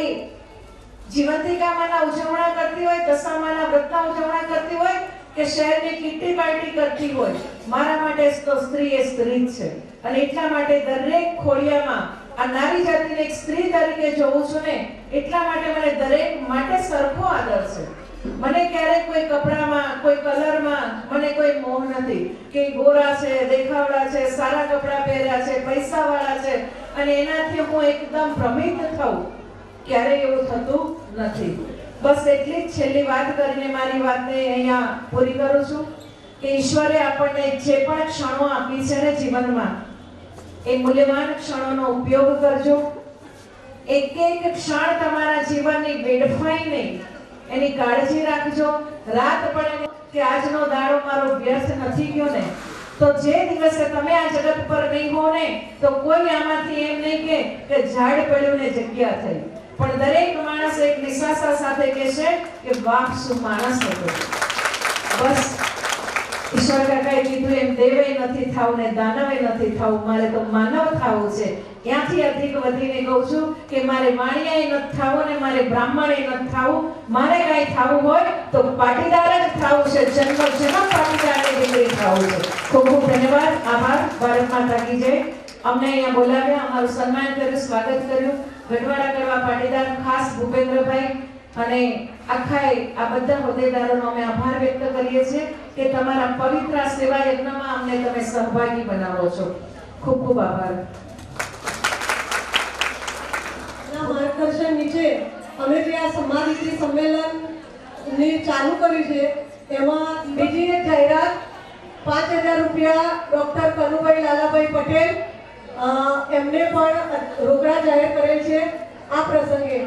Speaker 4: જીવંતિકામાંના ઉજવણા કરતી હોય, દશામાના વ્રતના ઉજવણા કરતી હોય, કે શહેરની કિટ્ટી પાર્ટી કરતી હોય. મારા માટે તો સ્ત્રી એ સ્ત્રી જ છે. અને એટલા માટે દરેક ખોડિયામાં આ નારી જાતિને એક સ્ત્રી તરીકે જોઉં છું ને, એટલા માટે મને દરેક માટે સરખો આદર છે. મને ક્યારેય કોઈ કપડામાં, કોઈ કલરમાં મને કોઈ મોહ નથી. કે ગોરા છે, દેખાવડા છે, સારા કપડાં પહેર્યા છે, પૈસાવાળા છે. અને એનાથી હું એકદમ ભ્રમિત થઉં. ક્યારેય એવું થતું નથી. બસ એટલી જ છેલ્લી વાત કરીને મારી વાતને અહીંયા પૂરી કરું છું કે ઈશ્વરે આપણને જે પણ ક્ષણો આપી છે ને જીવનમાં, એ મૂલ્યવાન ક્ષણોનો ઉપયોગ કરજો. એક એક ક્ષણ તમારા જીવનની વેડફાઈ નહીં. એની કાળજી રાખજો. રાત પડે કે આજનો દાડો મારો વ્યર્થ નથી ગયો ને, તો જે દિવસે તમે આ જગત પર નહીં હો ને, તો કોઈ આમાંથી એમ નહીં કે કે ઝાડ પડ્યું ને જગ્યા થઈ. પણ દરેક માણસ એક નિશ્વાસા સાથે કહેશે કે બાપ શું માણસ હતો. બસ. ઈશ્વર કાકાએ કીધું, એમ દેવે નથી થાવું ને દાનવે નથી થાવું, મારે તો માનવ થાવું છે. ત્યાંથી અધિક વધીને કહું છું કે મારે વાણિયાએ નથી થાવું ને મારે બ્રાહ્મણે નથી થાવું, મારે કાંઈ થાવું હોય તો પાટીદાર જ થાવું છે, જન્મ જન્મ પાટીદારની દીકરી થાવું છે. ખૂબ ખૂબ ધન્યવાદ, આભાર, ભારત માતા કી જય. અમને અહીંયા બોલાવ્યા, અમારું સન્માન કર્યું, સ્વાગત કર્યું. ગઢવાડા કરવા પાટીદાર ખાસ ભૂપેન્દ્રભાઈ અને આખાય આ બધા હોદ્દેદારોનો અમે આભાર વ્યક્ત કરીએ છીએ કે તમારા પવિત્ર સેવા યજ્ઞમાં અમને તમે સહભાગી બનાવો છો. ખૂબ ખૂબ આભાર.
Speaker 1: માર્ગદર્શન નીચે. અમે જે આ સમાજ સંમેલનની ચાલુ કરી છે, એમાં બીજી એક જાહેરાત પાંચ હજાર રૂપિયા ડોક્ટર કનુભાઈ લાલાભાઈ પટેલ એમને પણ રોકડા જાહેર કરેલ છે. આ પ્રસંગે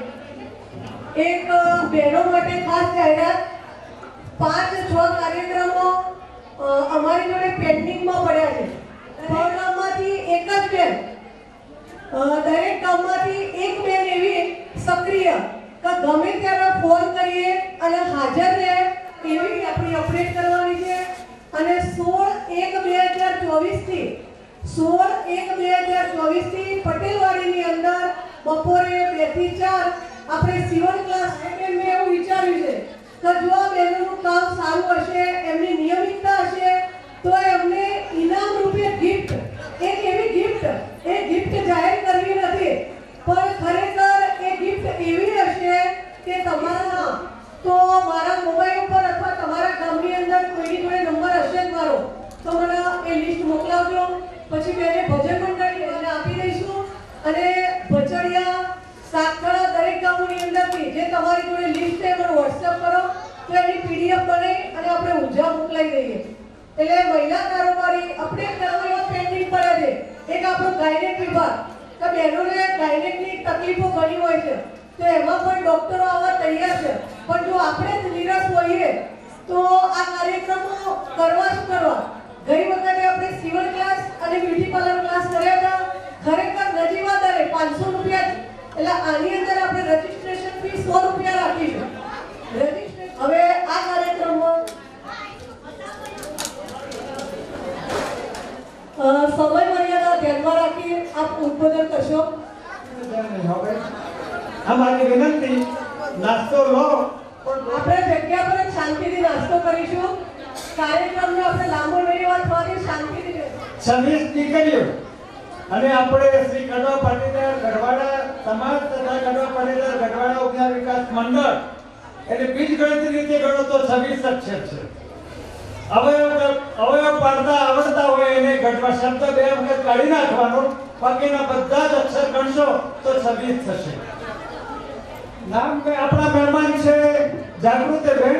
Speaker 1: એક બહેનો માટે ખાસ જાહેરાત. પાંચ, છ કાર્યક્રમો અમારી જોડે પેન્ડિંગમાં પડ્યા છે. છ ગામમાંથી એક જ બેન. દરેક ગામમાંથી એક બેન એવી સક્રિય કે ગમે ત્યારે ફોન કરીએ અને હાજર રહે એવી આપણી અપડેટ કરવાની છે. અને સોળ એક બે હજાર ચોવીસથી, સોળ એક બે હજાર ચોવીસથી પટેલવાડીની અંદર બપોરે બેથી ચાર આપણે સીવણ ક્લાસ એટલે મેં એવું વિચાર્યું છે. કે જો આ બહેનોનું કામ સારું હશે, એમની નિયમિતતા હશે, તો એમને ઇનામ રૂપે ગિફ્ટ એક એવી ગિફ્ટ એ ગિફ્ટ જાહેર કરવી નથી. પણ ખરેખર એ ગિફ્ટ એવી હશે કે તમારા, તો મારા મોબાઈલ ઉપર અથવા તમારા ગામની અંદર કોઈની જોડે નંબર હશે જ મારો, તો મને એ લિસ્ટ મોકલાવજો. પછી મેં ભજન મંડળી આપી દઈશું. અને ભચડિયા સાતખડા દરેક ગામોની અંદરથી જે તમારી જોડે લિસ્ટ છે, મને વોટ્સએપ કરો, તો એની પીડીએફ બને અને આપણે ઊંઝા મોકલાઈ દઈએ. એટલે મહિલા કારોબારી અપડેટ કરવાનો પેન્ડિંગ પડે છે. એક આપણો ગાયનેક વિભાગ. કે બહેનોને ગાયનેકની તકલીફો ઘણી હોય છે. તો એમાં પણ ડોક્ટરો આવવા તૈયાર છે. પણ જો આપણે જ નિરાશ હોઈએ, તો આ કાર્યક્રમો કરવા જ કરવા? ગઈ વખતે આપણે સિવલ ક્લાસ અને બ્યુટી પાર્લર ક્લાસ કર્યા હતા. ખરેખર નજીવા દરે પાંચસો રૂપિયા. એટલે આની અંદર આપણે રજીસ્ટ્રેશન ફી સો રૂપિયા રાખીશું. રજીસ્ટ્રેશન હવે આ કાર્યક્રમમાં સમય મર્યાદા ધ્યાનમાં રાખી આપ ઉદ્બોધન કરશો.
Speaker 5: આ મારી વિનંતી નાસ્તો લો.
Speaker 1: આપણે જગ્યા પર શાંતિથી નાસ્તો કરીશું. કાર્યક્રમને આપણે લાંબો નહીં વાત થવાની શાંતિથી
Speaker 5: સર્વિસ નીકળ્યો અને આપણે શ્રી કડવા પાટીદાર ગઢવાડા સમાજ તથા કડવા પાટીદાર ગઢવાડા ઉપના વિકાસ મંડળ, એટલે બીજ ગણતરી રીતે ગણો તો છવ્વીસ અક્ષર છે. અવયવ અવયવ આવડતા હોય એને ગઢવા શબ્દ બે વખત કાઢી નાખવાનો, બાકીના બધા જ અક્ષર ગણશો તો છવ્વીસ થશે. નામ આપણા મહેમાન છે જાગૃતિબેન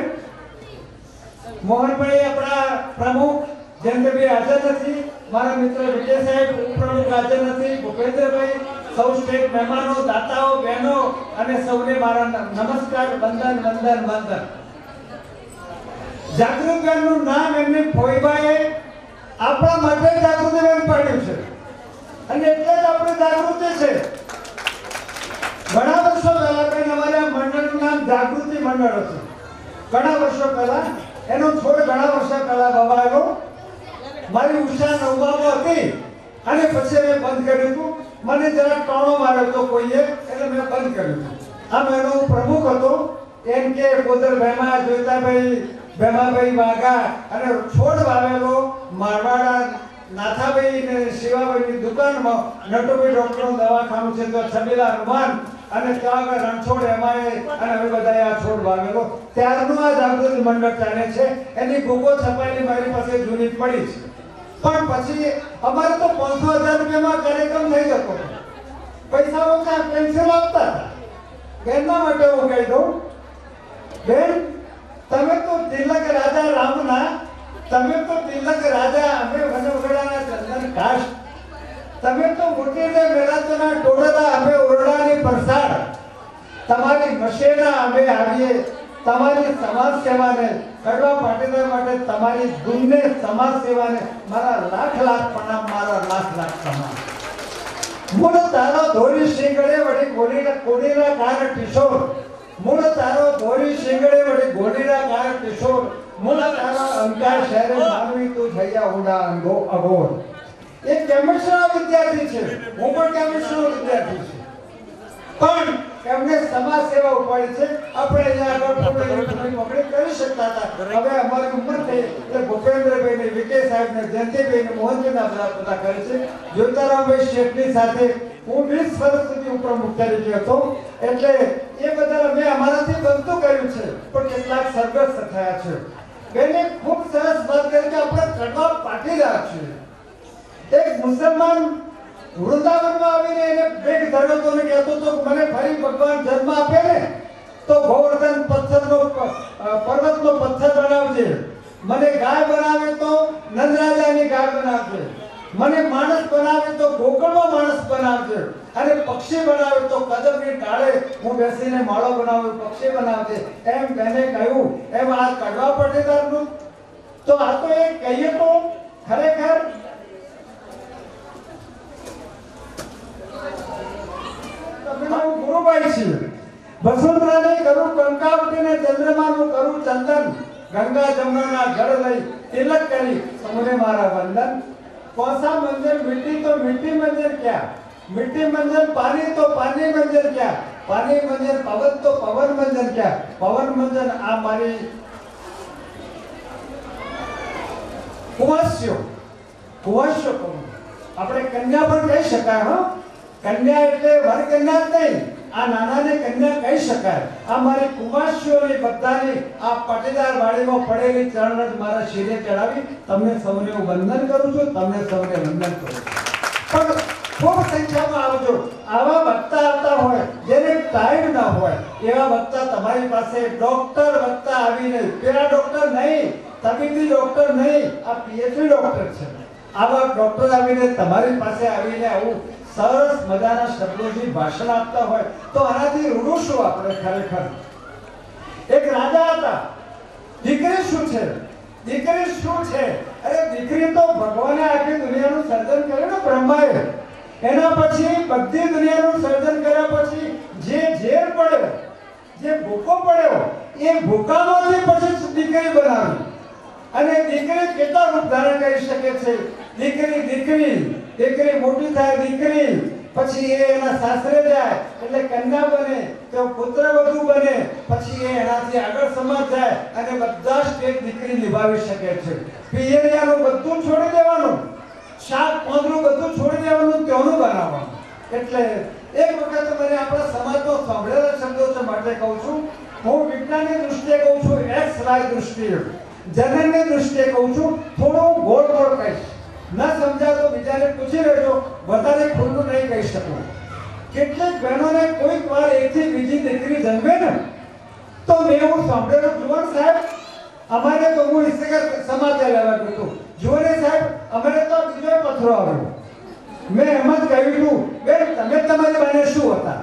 Speaker 5: મોહનભાઈ આપણા પ્રમુખ. જયંતભાઈ હાજર નથી, મારા મિત્ર વિજય સાહેબ ઉપપ્રમુખ હાજર નથી, ભૂપેન્દ્રભાઈ, સૌ સ્ટેટ મહેમાનો, દાતાઓ, બહેનો અને સૌને મારા નમસ્કાર, વંદન વંદન વંદન. જાગૃતબેનનું નામ એમને ફોઈબાએ આપણા માટે જાગૃતિબેન પાડ્યું છે. અને એટલે જ આપણે જાગૃતિ છે. ઘણા વર્ષો પહેલા બેન અમારા મંડળનું નામ જાગૃતિ મંડળ હતું ઘણા વર્ષો પહેલા, એનો છોડ ઘણા વર્ષો પહેલા વવાયો મારી ઉષા નવમામાં હતી અને પછી મેં બંધ કર્યું હતું. મને જરા ટાણો માર્યો હતો કોઈએ, એટલે મેં બંધ કર્યું હતું. આમ એનો પ્રમુખ હતો. એમ કે કોદર ભેમા, જોઈતાભાઈ, ભેમાભાઈ વાઘા અને છોડ વાવેલો મારવાડા નાથાભાઈ ને શિવાભાઈની દુકાનમાં નટુભાઈ ડોક્ટરનું દવાખાનું છે, તો છબીલા હનુમાન અને ત્યાં આગળ રણછોડ એમાંય અને હવે બધાએ આ છોડ વાવેલો. ત્યારનું આ જાગૃતિ મંડળ ચાલે છે. એની ભૂગો છપાયેલી મારી પાસે જૂની પડી છે. પણ પછી અમારે તો પાંચસો હજાર રૂપિયામાં કાર્યક્રમ થઈ જતો. પૈસા ઓછા પેન્સિલ આપતા એના માટે હું કહી દઉં, બેન, તમે તો તિલક રાજા રામના, તમે તો તિલક રાજા અમે વનવગડાના ચંદન કાશ તમે તો મોટીને મેળાતના ટોળાના અમે ઓરડાની પરસાળ તમારી મશેના અમે આવીએ. તમારી સમાજ સેવાને કડવા પાટીદાર માટે તમારી ગુણને સમાજ સેવાને મારા લાખ લાખ પ્રણામ, મારા લાખ લાખ પ્રણામ. મૂળ તારો ધોરી શીંગડે વળી ગોલીના કોડીના કાર કિશોર. મૂળ તારો ધોરી શીંગડે વળી ગોળીના કાર કિશોર. મૂળ તારો અંકાર શહેરે માનવી તું થયા ઉડા અંગો અગોર એ કેમિસ્ટ્રીનો વિદ્યાર્થી છે. હું પણ કેમિસ્ટ્રીનો વિદ્યાર્થી છું. પણ એમને સમાજ સેવા ઉપાડી છે. આપણે અહીંયા આગળ થોડી થોડી કરી શકતા હતા. હવે અમારી ઉંમર થઈ એટલે ભૂપેન્દ્રભાઈ ને વિકે સાહેબ ને જયંતિભાઈ ને મોહનજીના બધા બધા કરે છે. જ્યોતિરામભાઈ શેઠની સાથે હું વીસ વર્ષ સુધી ઉપપ્રમુખ તરીકે હતો. એટલે એ બધા મેં અમારાથી બનતું કર્યું છે. પણ કેટલાક સંઘર્ષ થયા છે. બેને ખૂબ સરસ વાત કરી કે આપણે કડવા પાટીદાર છીએ. એક મુસલમાન વૃંદાવનમાં આવીને એને ભેગ ધર્યો હતો કહેતો હતો મને ફરી ભગવાન જન્મ આપે ને, તો ગોવર્ધન પથ્થરનો પર્વતનો પથ્થર બનાવજે. મને ગાય બનાવે તો નંદરાજાની ગાય બનાવજે. મને માણસ બનાવે તો ગોકળનો માણસ બનાવજે. અને પક્ષી બનાવે તો કદમની ડાળે હું બેસીને માળો બનાવું, પક્ષી બનાવજે. એમ બેને કહ્યું. એમ આ કડવા તારનું તો આ તો એ કહીએ તો ખરેખર પવન તો ક્યાં? પવન મંજર, આ મારી કુંવસ્યો કુંવસ્યો આપણે કન્યા પણ કહી શકાય, હો? કન્યા એટલે વર કન્યા નહીં. આ નાનાને કન્યા કહી શકાય. આ મારી કુમાસીઓની બધાને આ પાટીદાર વાડીમાં પડેલી ચરણ મારા શિરે ચડાવી તમને સૌને હું વંદન કરું છું, તમને સૌને વંદન કરું છું. પણ ખૂબ સંખ્યામાં આવજો. આવા વક્તા આવતા હોય, જેને ટાઈમ ના હોય, એવા વક્તા તમારી પાસે ડોક્ટર વક્તા આવીને, પેલા ડોક્ટર નહીં, તબીબી ડોક્ટર નહીં, આ પીએચડી ડોક્ટર છે. આવા ડોક્ટર આવીને તમારી પાસે આવીને આવું સરસ મજાના શબ્દોથી ભાષણ આપતા હોય, તો આનાથી રૂડું આપણે ખરેખર? એક રાજા હતા. દીકરી શું છે? દીકરી શું છે? અરે દીકરી તો ભગવાને આખી દુનિયાનું સર્જન કર્યું ને બ્રહ્માએ. એના પછી બધી દુનિયાનું સર્જન કર્યા પછી જે ઝેર પડ્યો જે ભૂકો પડ્યો, એ ભૂકામાંથી પછી દીકરી બનાવી. અને દીકરી કેટલા રૂપ ધારણ કરી શકે છે? દીકરી દીકરી દીકરી મોટી થાય, દીકરી, પછી એ એના સાસરે જાય, એટલે કન્યા બને, તો પુત્ર વધુ બને, પછી એ એનાથી આગળ સમાજ જાય, અને બધા સ્ટેજ દીકરી નિભાવી શકે છે. પિયરિયાનું બધું છોડી દેવાનું, શાક, પાંદડું બધું છોડી દેવાનું, ત્યાંનું બનાવવાનું. એટલે એક વખત મને આપણા સમાજનો સાંભળેલા શબ્દો છે માટે કહું છું. હું વિજ્ઞાનની દૃષ્ટિએ કહું છું, એક્સ રાય દૃષ્ટિએ જનનની દૃષ્ટિએ કહું છું, થોડું ગોળ ગોળ કહીશ. ન સમજાય તો બીજાને પૂછી લેજો, બધાને ખુલ્લું નહીં કહી શકું. કેટલીક બહેનોને કોઈક વાર એકથી બીજી દીકરી જન્મે ને, તો મેં હું સાંભળેલો જુવાન સાહેબ, અમારે તો હું ઇસ્તેગર સમાચાર લેવા ગયો હતો. જુવાને સાહેબ, અમારે તો બીજો પથરો આવ્યો. મેં એમ જ કહ્યું હતું, બેન, તમે તમારી બાને શું હતા?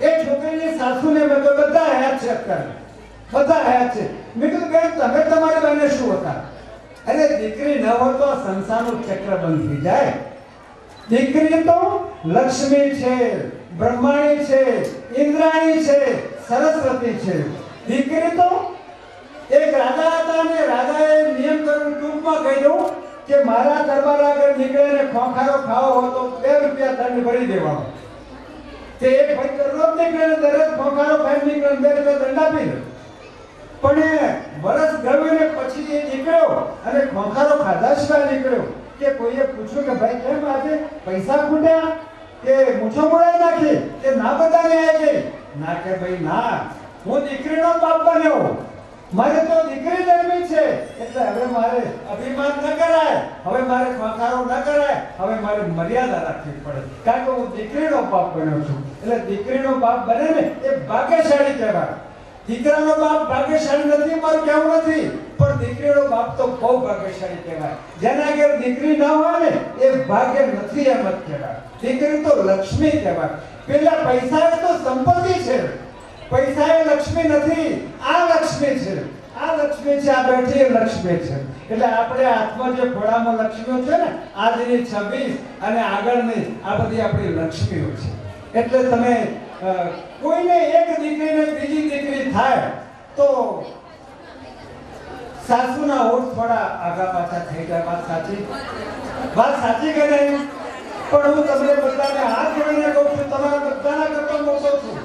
Speaker 5: એ છોકરીની સાસુને મેં બધા હયાત છે અત્યારે. બધા હયાત છે. મેં કીધું, બેન, તમે તમારી બાને શું હતા? અરે દીકરી ન હોય તો સંસારનું ચક્ર બંધ થઈ જાય. દીકરી તો લક્ષ્મી છે, બ્રહ્માણી છે, ઇન્દ્રાણી છે, સરસ્વતી છે. દીકરી તો એક રાજા હતા ને રાજાએ નિયમ કર્યું, ટૂંકમાં કહી દઉં કે મારા દરબાર આગળ નીકળે ને ખોખારો ખાવો હોય તો બે રૂપિયા દંડ ભરી દેવાનો. તે એક ભાઈ દરરોજ નીકળે ને દરરોજ ખોખારો ભાઈ નીકળે બે રૂપિયા દંડ આપી દે. પણ એ વરસ ગયું ને પછી એ નીકળ્યો અને ખોખારો ખાધા સિવાય નીકળ્યો કે કોઈએ પૂછ્યું કે ભાઈ, કેમ આજે પૈસા ખૂટ્યા? કે મૂછો મોડાઈ નાખી? કે ના બધાને આવી ગઈ? ના કે ભાઈ, ના. હું દીકરીનો બાપ બન્યો. મારે તો દીકરી જન્મી છે. એટલે હવે મારે અભિમાન ન કરાય. હવે મારે ખોખારો ન કરાય. હવે મારે મર્યાદા રાખવી પડે. કારણ કે હું દીકરીનો બાપ બન્યો છું. એટલે દીકરીનો બાપ બને ને એ ભાગ્યશાળી કહેવાય. દીકરાનો બાપ ભાગ્યશાળી નથી, મારું કેવું નથી. પણ દીકરીનો બાપ તો બહુ ભાગ્યશાળી કહેવાય. જેના ઘેર દીકરી ના હોય ને, એ ભાગ્ય નથી એમ જ કહેવાય. દીકરી તો લક્ષ્મી કહેવાય. પેલા પૈસા એ તો સંપત્તિ છે. પૈસા એ લક્ષ્મી નથી, આ લક્ષ્મી છે. આ લક્ષ્મી છે, આ બેઠી લક્ષ્મી છે. એટલે આપણે હાથમાં જે ઘોડામાં લક્ષ્મીઓ છે ને, આજની છવ્વીસ અને આગળની આ બધી આપણી લક્ષ્મીઓ છે. એટલે તમે કોઈને એક દીકરીને બીજી દીકરી થાય તો સાસુના હોઠ થોડા આગા પાછા થઈ જાય વાત સાચી? વાત સાચી કે નહીં? પણ હું તમને બધાને હાથ જોડીને કહું છું, તમારા બધાના કરતા મોટો છું.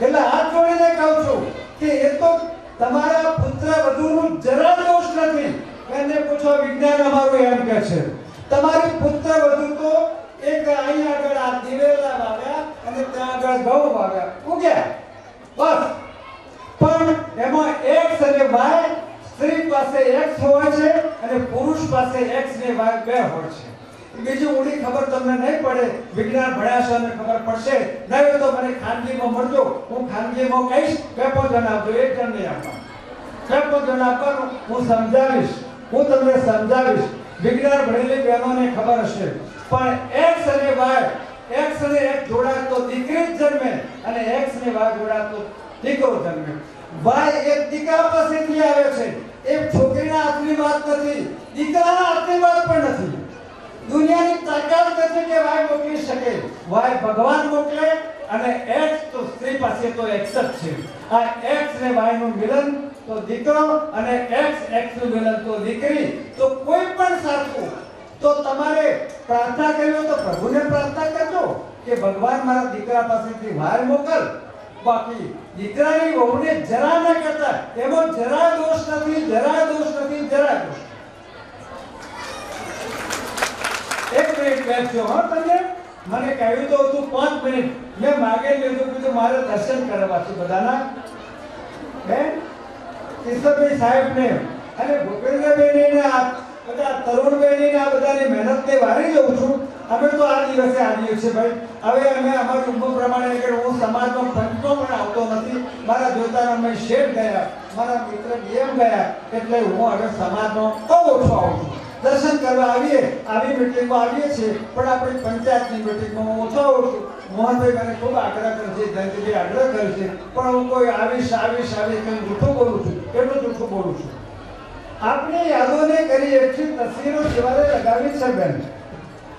Speaker 5: એટલે હાથ જોડીને કહું છું કે એ તો તમારા પુત્ર વધુનું જરા દોષ નથી. એને પૂછો, વિજ્ઞાન અમારું એમ કે છે. તમારી પુત્ર વધુ તો એક અહીંયા આગળ આ દિવેલા વાવ્યા અને ત્યાં આગળ ઘઉં વાવ્યા ઉગ્યા બસ. પણ એમાં એક્સ અને વાય સ્ત્રી પાસે એક્સ હોય છે અને પુરુષ પાસે એક્સ ને વાય બે હોય છે. બીજું ઊંડી ખબર તમને નહીં પડે. વિજ્ઞાન ભણ્યા છે અને ખબર પડશે. નહીં તો મને ખાનગીમાં મળજો. હું ખાનગીમાં કહીશ બે પાંચ જણ આપજો એક જણ નહીં આપવાનું પેપર જણ આપવાનું હું સમજાવીશ. હું તમને સમજાવીશ. વિજ્ઞાન ભણેલી બહેનોને ખબર હશે. પણ x અને y, x અને x જોડાય તો દીકરી જ જન્મે અને x ને y જોડાય તો દીકરો જન્મે. વાય એ દીકરા પાસેથી આવે છે. એ છોકરીના હાથની વાત નથી, દીકરાના હાથની વાત પણ નથી. દુનિયાની તાકાત નથી કે વાય મોકલી શકે. વાય ભગવાન મોકલે અને x તો સ્ત્રી પાસે તો x જ છે. આ એક્સ ને y નું મિલન તો દીકરો અને x x નું મિલન તો દીકરી. તો કોઈ પણ સાચું તો તમારે પ્રાર્થના કરવી તો પ્રભુને પ્રાર્થના કરજો કે ભગવાન મારા દીકરા પાસેથી વાર મોકલ. બાકી દીકરાની વહુને જરા ન કરતા એમાં જરા દોષ નથી, જરા દોષ નથી, જરા દોષ એક મિનિટ બેસજો, હા તમને મને કહ્યું તો હતું પાંચ મિનિટ. મેં માગે લીધું કીધું મારે દર્શન કરવા છે બધાના. બેન, કિશોરભાઈ સાહેબને અને ભૂપેન્દ્રભાઈને આ બધા તરુણભાઈને આ બધાની મહેનતને વારી લઉં છું. અમે તો આ દિવસે આવીએ છીએ ભાઈ. હવે અમે અમારી ઉંમર પ્રમાણે કે હું સમાજમાં પંચો પણ આવતો નથી. મારા જોતાના અમે શેઠ ગયા. મારા મિત્ર એમ ગયા. એટલે હું હવે સમાજનો બહુ ઓછો આવું છું. દર્શન કરવા આવીએ. આવી મિટિંગમાં આવીએ છીએ. પણ આપણી પંચાયતની મિટિંગમાં હું ઓછો આવું છું. મોહનભાઈ મને ખૂબ આગ્રહ કરે છે, જયંતિભાઈ આગ્રહ કરે પણ હું કોઈ આવીશ આવીશ આવી કંઈ જૂઠું બોલું છું. કેટલું જૂઠું બોલું છું. આપની યાદોને કરી એટલી તસવીરો દિવાલે લગાવી છે, બેન.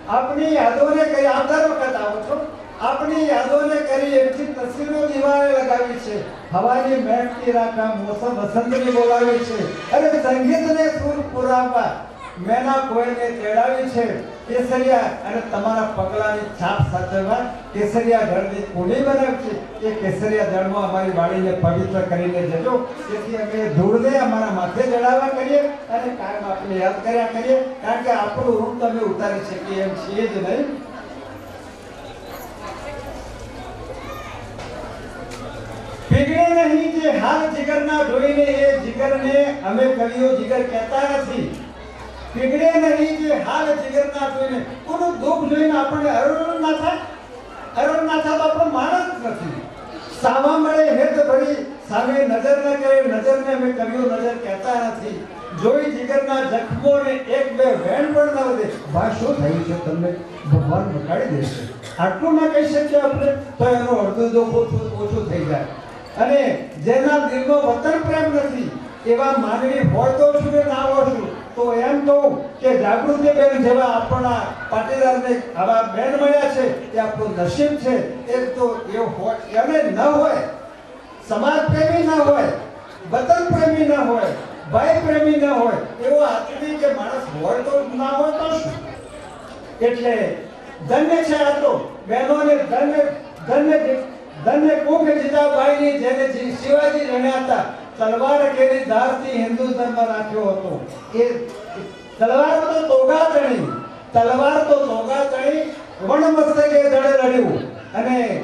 Speaker 5: આપણી યાદોને કરી આપ દર વખત આવો છો. આપણી યાદોને કરી એટલી તસવીરો દિવાલે લગાવી છે. હવાની મહેકતી રાખા મોસમ વસંતની બોલાવી છે. અરે સંગીતને સુર પુરાવા મેના કોઈને તેડાવી છે? કેસરિયા અને તમારા પગલાની છાપ સાચવવા કેસરિયા જળની કુલી બનાવી છે એ કેસરિયા જળમાં અમારી વાડીને પવિત્ર કરીને જજો. તેથી અમે ધૂળને અમારા માથે જડાવવા કરીએ અને કાયમ આપણે યાદ કર્યા કરીએ. કારણ કે આપણું રૂપ તમે ઉતારી શકીએ એમ છીએ જ નહીં. બિગડે નહીં જે હાલ જીગરના જોઈને એ જીગરને અમે કવિઓ જીગર કહેતા નથી. પીગળે નહીં જે હાલ જીગરના જોઈને કોનું દુઃખ જોઈને આપણને હરણ ના થાય હરણ ના થાય તો આપણો માણસ નથી સામા મળે હેત ભરી સામે નજર ન કરે નજરને અમે કર્યું નજર કહેતા નથી જોઈ જીગરના જખમોને એક બે વેણ પણ ન વધે ભાઈ શું થયું છે તમને ભગવાન બગાડી દેશે આટલું ના કહી શકીએ આપણે તો એનો અડધો દુઃખ ઓછું ઓછું થઈ જાય અને જેના દિલમાં વતન પ્રેમ નથી એવા માનવી હોય તો છું કે ના હોય છું તો એમ કહું કે જાગૃતિ બેન જેવા આપણા પાટીદારને આવા બેન મળ્યા છે, એ આપણું નસીબ છે. એ તો એ હોય, એને ન હોય, સમાજ પ્રેમી ના હોય, વતન પ્રેમી ના હોય, ભાઈ પ્રેમી ના હોય, એવો આત્મી કે માણસ હોય તો ના હોય તો એટલે ધન્ય છે આ તો. બહેનોને ધન્ય ધન્ય ધન્ય કુંભ જીજાબાઈની જેને શિવાજી રણ્યા હતા તલવાર કેરી ધારથી હિન્દુ ધર્મ રાખ્યો હતો. એ તલવાર તો તોગા ચણી. તલવાર તો તોગા ચણી વણ મસ્તકે દળે લડ્યું અને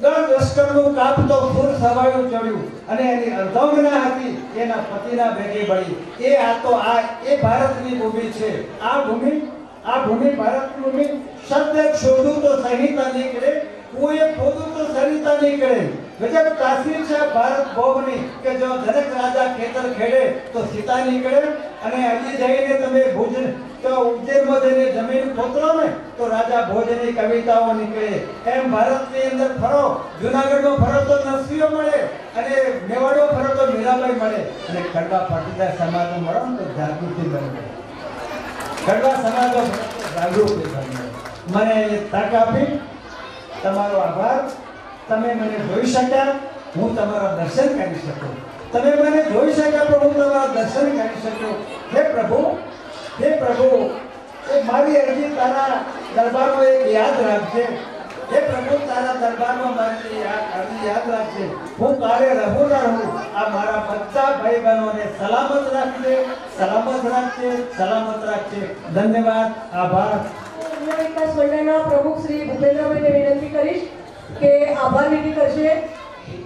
Speaker 5: દળ લશ્કરનું કાપ તો ફૂર સવાયું ચડ્યું. અને એની અર્ધવના હતી, એના પતિના ભેગે બળી. એ આ તો આ, એ ભારતની ભૂમિ છે. આ ભૂમિ આ ભૂમિ ભારતની ભૂમિ. સત્ય શોધું તો સંહિતા નીકળે કોઈ ખોદું તો સંહિતા નીકળે. ગજબ કાશી છે, ભારત ભોગની કે જો દરેક રાજા ખેતર ખેડે તો સીતા નીકળે અને હજી જઈને તમે ભુજ, તો ઉજ્જૈનમાં જઈને જમીન ખોતરો ને, તો રાજા ભોજની કવિતાઓ નીકળે. એમ ભારતની અંદર ફરો. જુનાગઢમાં ફરો તો નરસિંહ મળે અને મેવાડો ફરો તો મીરાબાઈ મળે. અને કડવા પાટીદાર સમાજમાં મળો ને તો જાગૃતિ બને. કડવા સમાજમાં જાગૃતિ બને. મને તક આપી. તમારો આભાર. તમે મને જોઈ શક્યા? હું તમારા દર્શન કરી શકું. તમે મને જોઈ શક્યા પણ હું તમારા દર્શન કરી શક્યો હે પ્રભુ હે પ્રભુ, એ મારી અરજી તારા દરબારમાં એક યાદ રાખજે. હે પ્રભુ, તારા દરબારમાં મારી અરજી યાદ રાખજે. હું તારે રહું ના રહું, આ મારા બધા ભાઈ બહેનોને સલામત રાખજે સલામત રાખજે સલામત રાખજે. ધન્યવાદ, આભાર.
Speaker 1: પ્રમુખ શ્રી ભૂપેન્દ્રભાઈને વિનંતી કરીશ. કે આભાર વિધિ કરશે.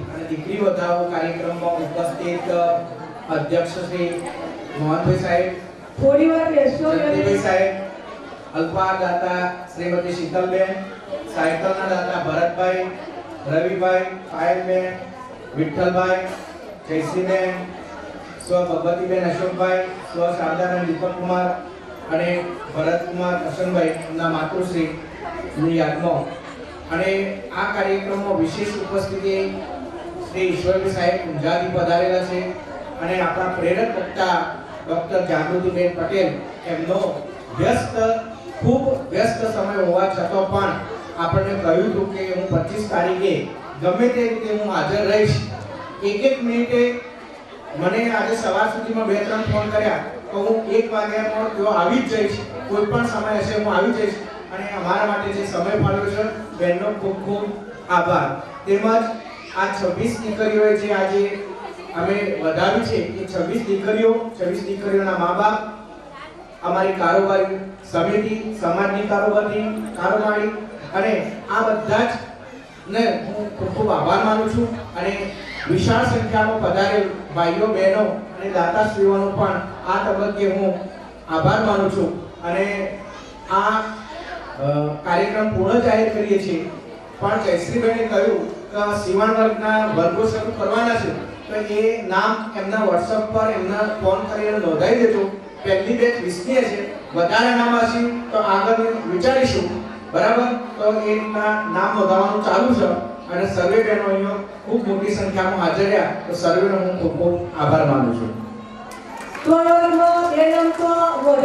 Speaker 2: અને દીકરી વધાવો કાર્યક્રમમાં ઉપસ્થિત અધ્યક્ષ શ્રી મોહનભાઈ સાહેબ
Speaker 1: થોડી વાર બેસશો
Speaker 2: જયંતિભાઈ સાહેબ અલ્પા દાતા શ્રીમતી શીતલબેન સાયકલના દાતા ભરતભાઈ રવિભાઈ પાયલબેન વિઠ્ઠલભાઈ જયશ્રીબેન સ્વ ભગવતીબેન અશોકભાઈ સ્વ શારદાબેન દીપકકુમાર અને ભરતકુમાર કરશનભાઈ એમના માતૃશ્રીની યાદમાં અને આ કાર્યક્રમમાં વિશેષ ઉપસ્થિતિ શ્રી ઈશ્વરભાઈ સાહેબ ગુજરાતી પધારેલા છે અને આપણા પ્રેરક વક્તા ડૉક્ટર જાગૃતિબેન પટેલ એમનો વ્યસ્ત, ખૂબ વ્યસ્ત સમય હોવા છતાં પણ આપણને કહ્યું હતું કે હું પચીસ તારીખે ગમે તે રીતે હું હાજર રહીશ. એક એક મિનિટે મને આજે સવાર સુધીમાં બે ત્રણ ફોન કર્યા તો હું એક વાગ્યામાં તેઓ આવી જ જઈશ. કોઈ પણ સમય હશે હું આવી જઈશ. અને અમારા માટે જે સમય ફાળવ્યો છે બેનનો ખૂબ ખૂબ આભાર. તેમજ આ છવ્વીસ દીકરીઓએ જે આજે અમે વધાવી છે, એ છવ્વીસ દીકરીઓ, છવ્વીસ દીકરીઓના મા બાપ, અમારી કારોબારી સમિતિ, સમાજની કારોબારી કારોબારી, અને આ બધા જ ને હું ખૂબ ખૂબ આભાર માનું છું. અને વિશાળ સંખ્યામાં પધારેલ ભાઈઓ, બહેનો અને દાતાશ્રીઓનો પણ આ તબક્કે હું આભાર માનું છું. અને આ કાર્યક્રમ પૂર્ણ જાહેર કરીએ છીએ. પણ જયશ્રીબેને કહ્યું કે સીવણ વર્ગના વર્ગો શરૂ કરવાના છે. તો એ નામ એમના વોટ્સઅપ પર એમના ફોન કરીને નોંધાવી દેજો. પહેલી બેચ વીસમી છે. વધારે નામ હશે તો આગળ વિચારીશું. બરાબર? તો એ નામ નોંધાવવાનું ચાલુ છે. અને સર્વે બહેનો અહીંયા ખૂબ મોટી સંખ્યામાં હાજર રહ્યા. તો સર્વેનો હું ખૂબ ખૂબ આભાર માનું છું.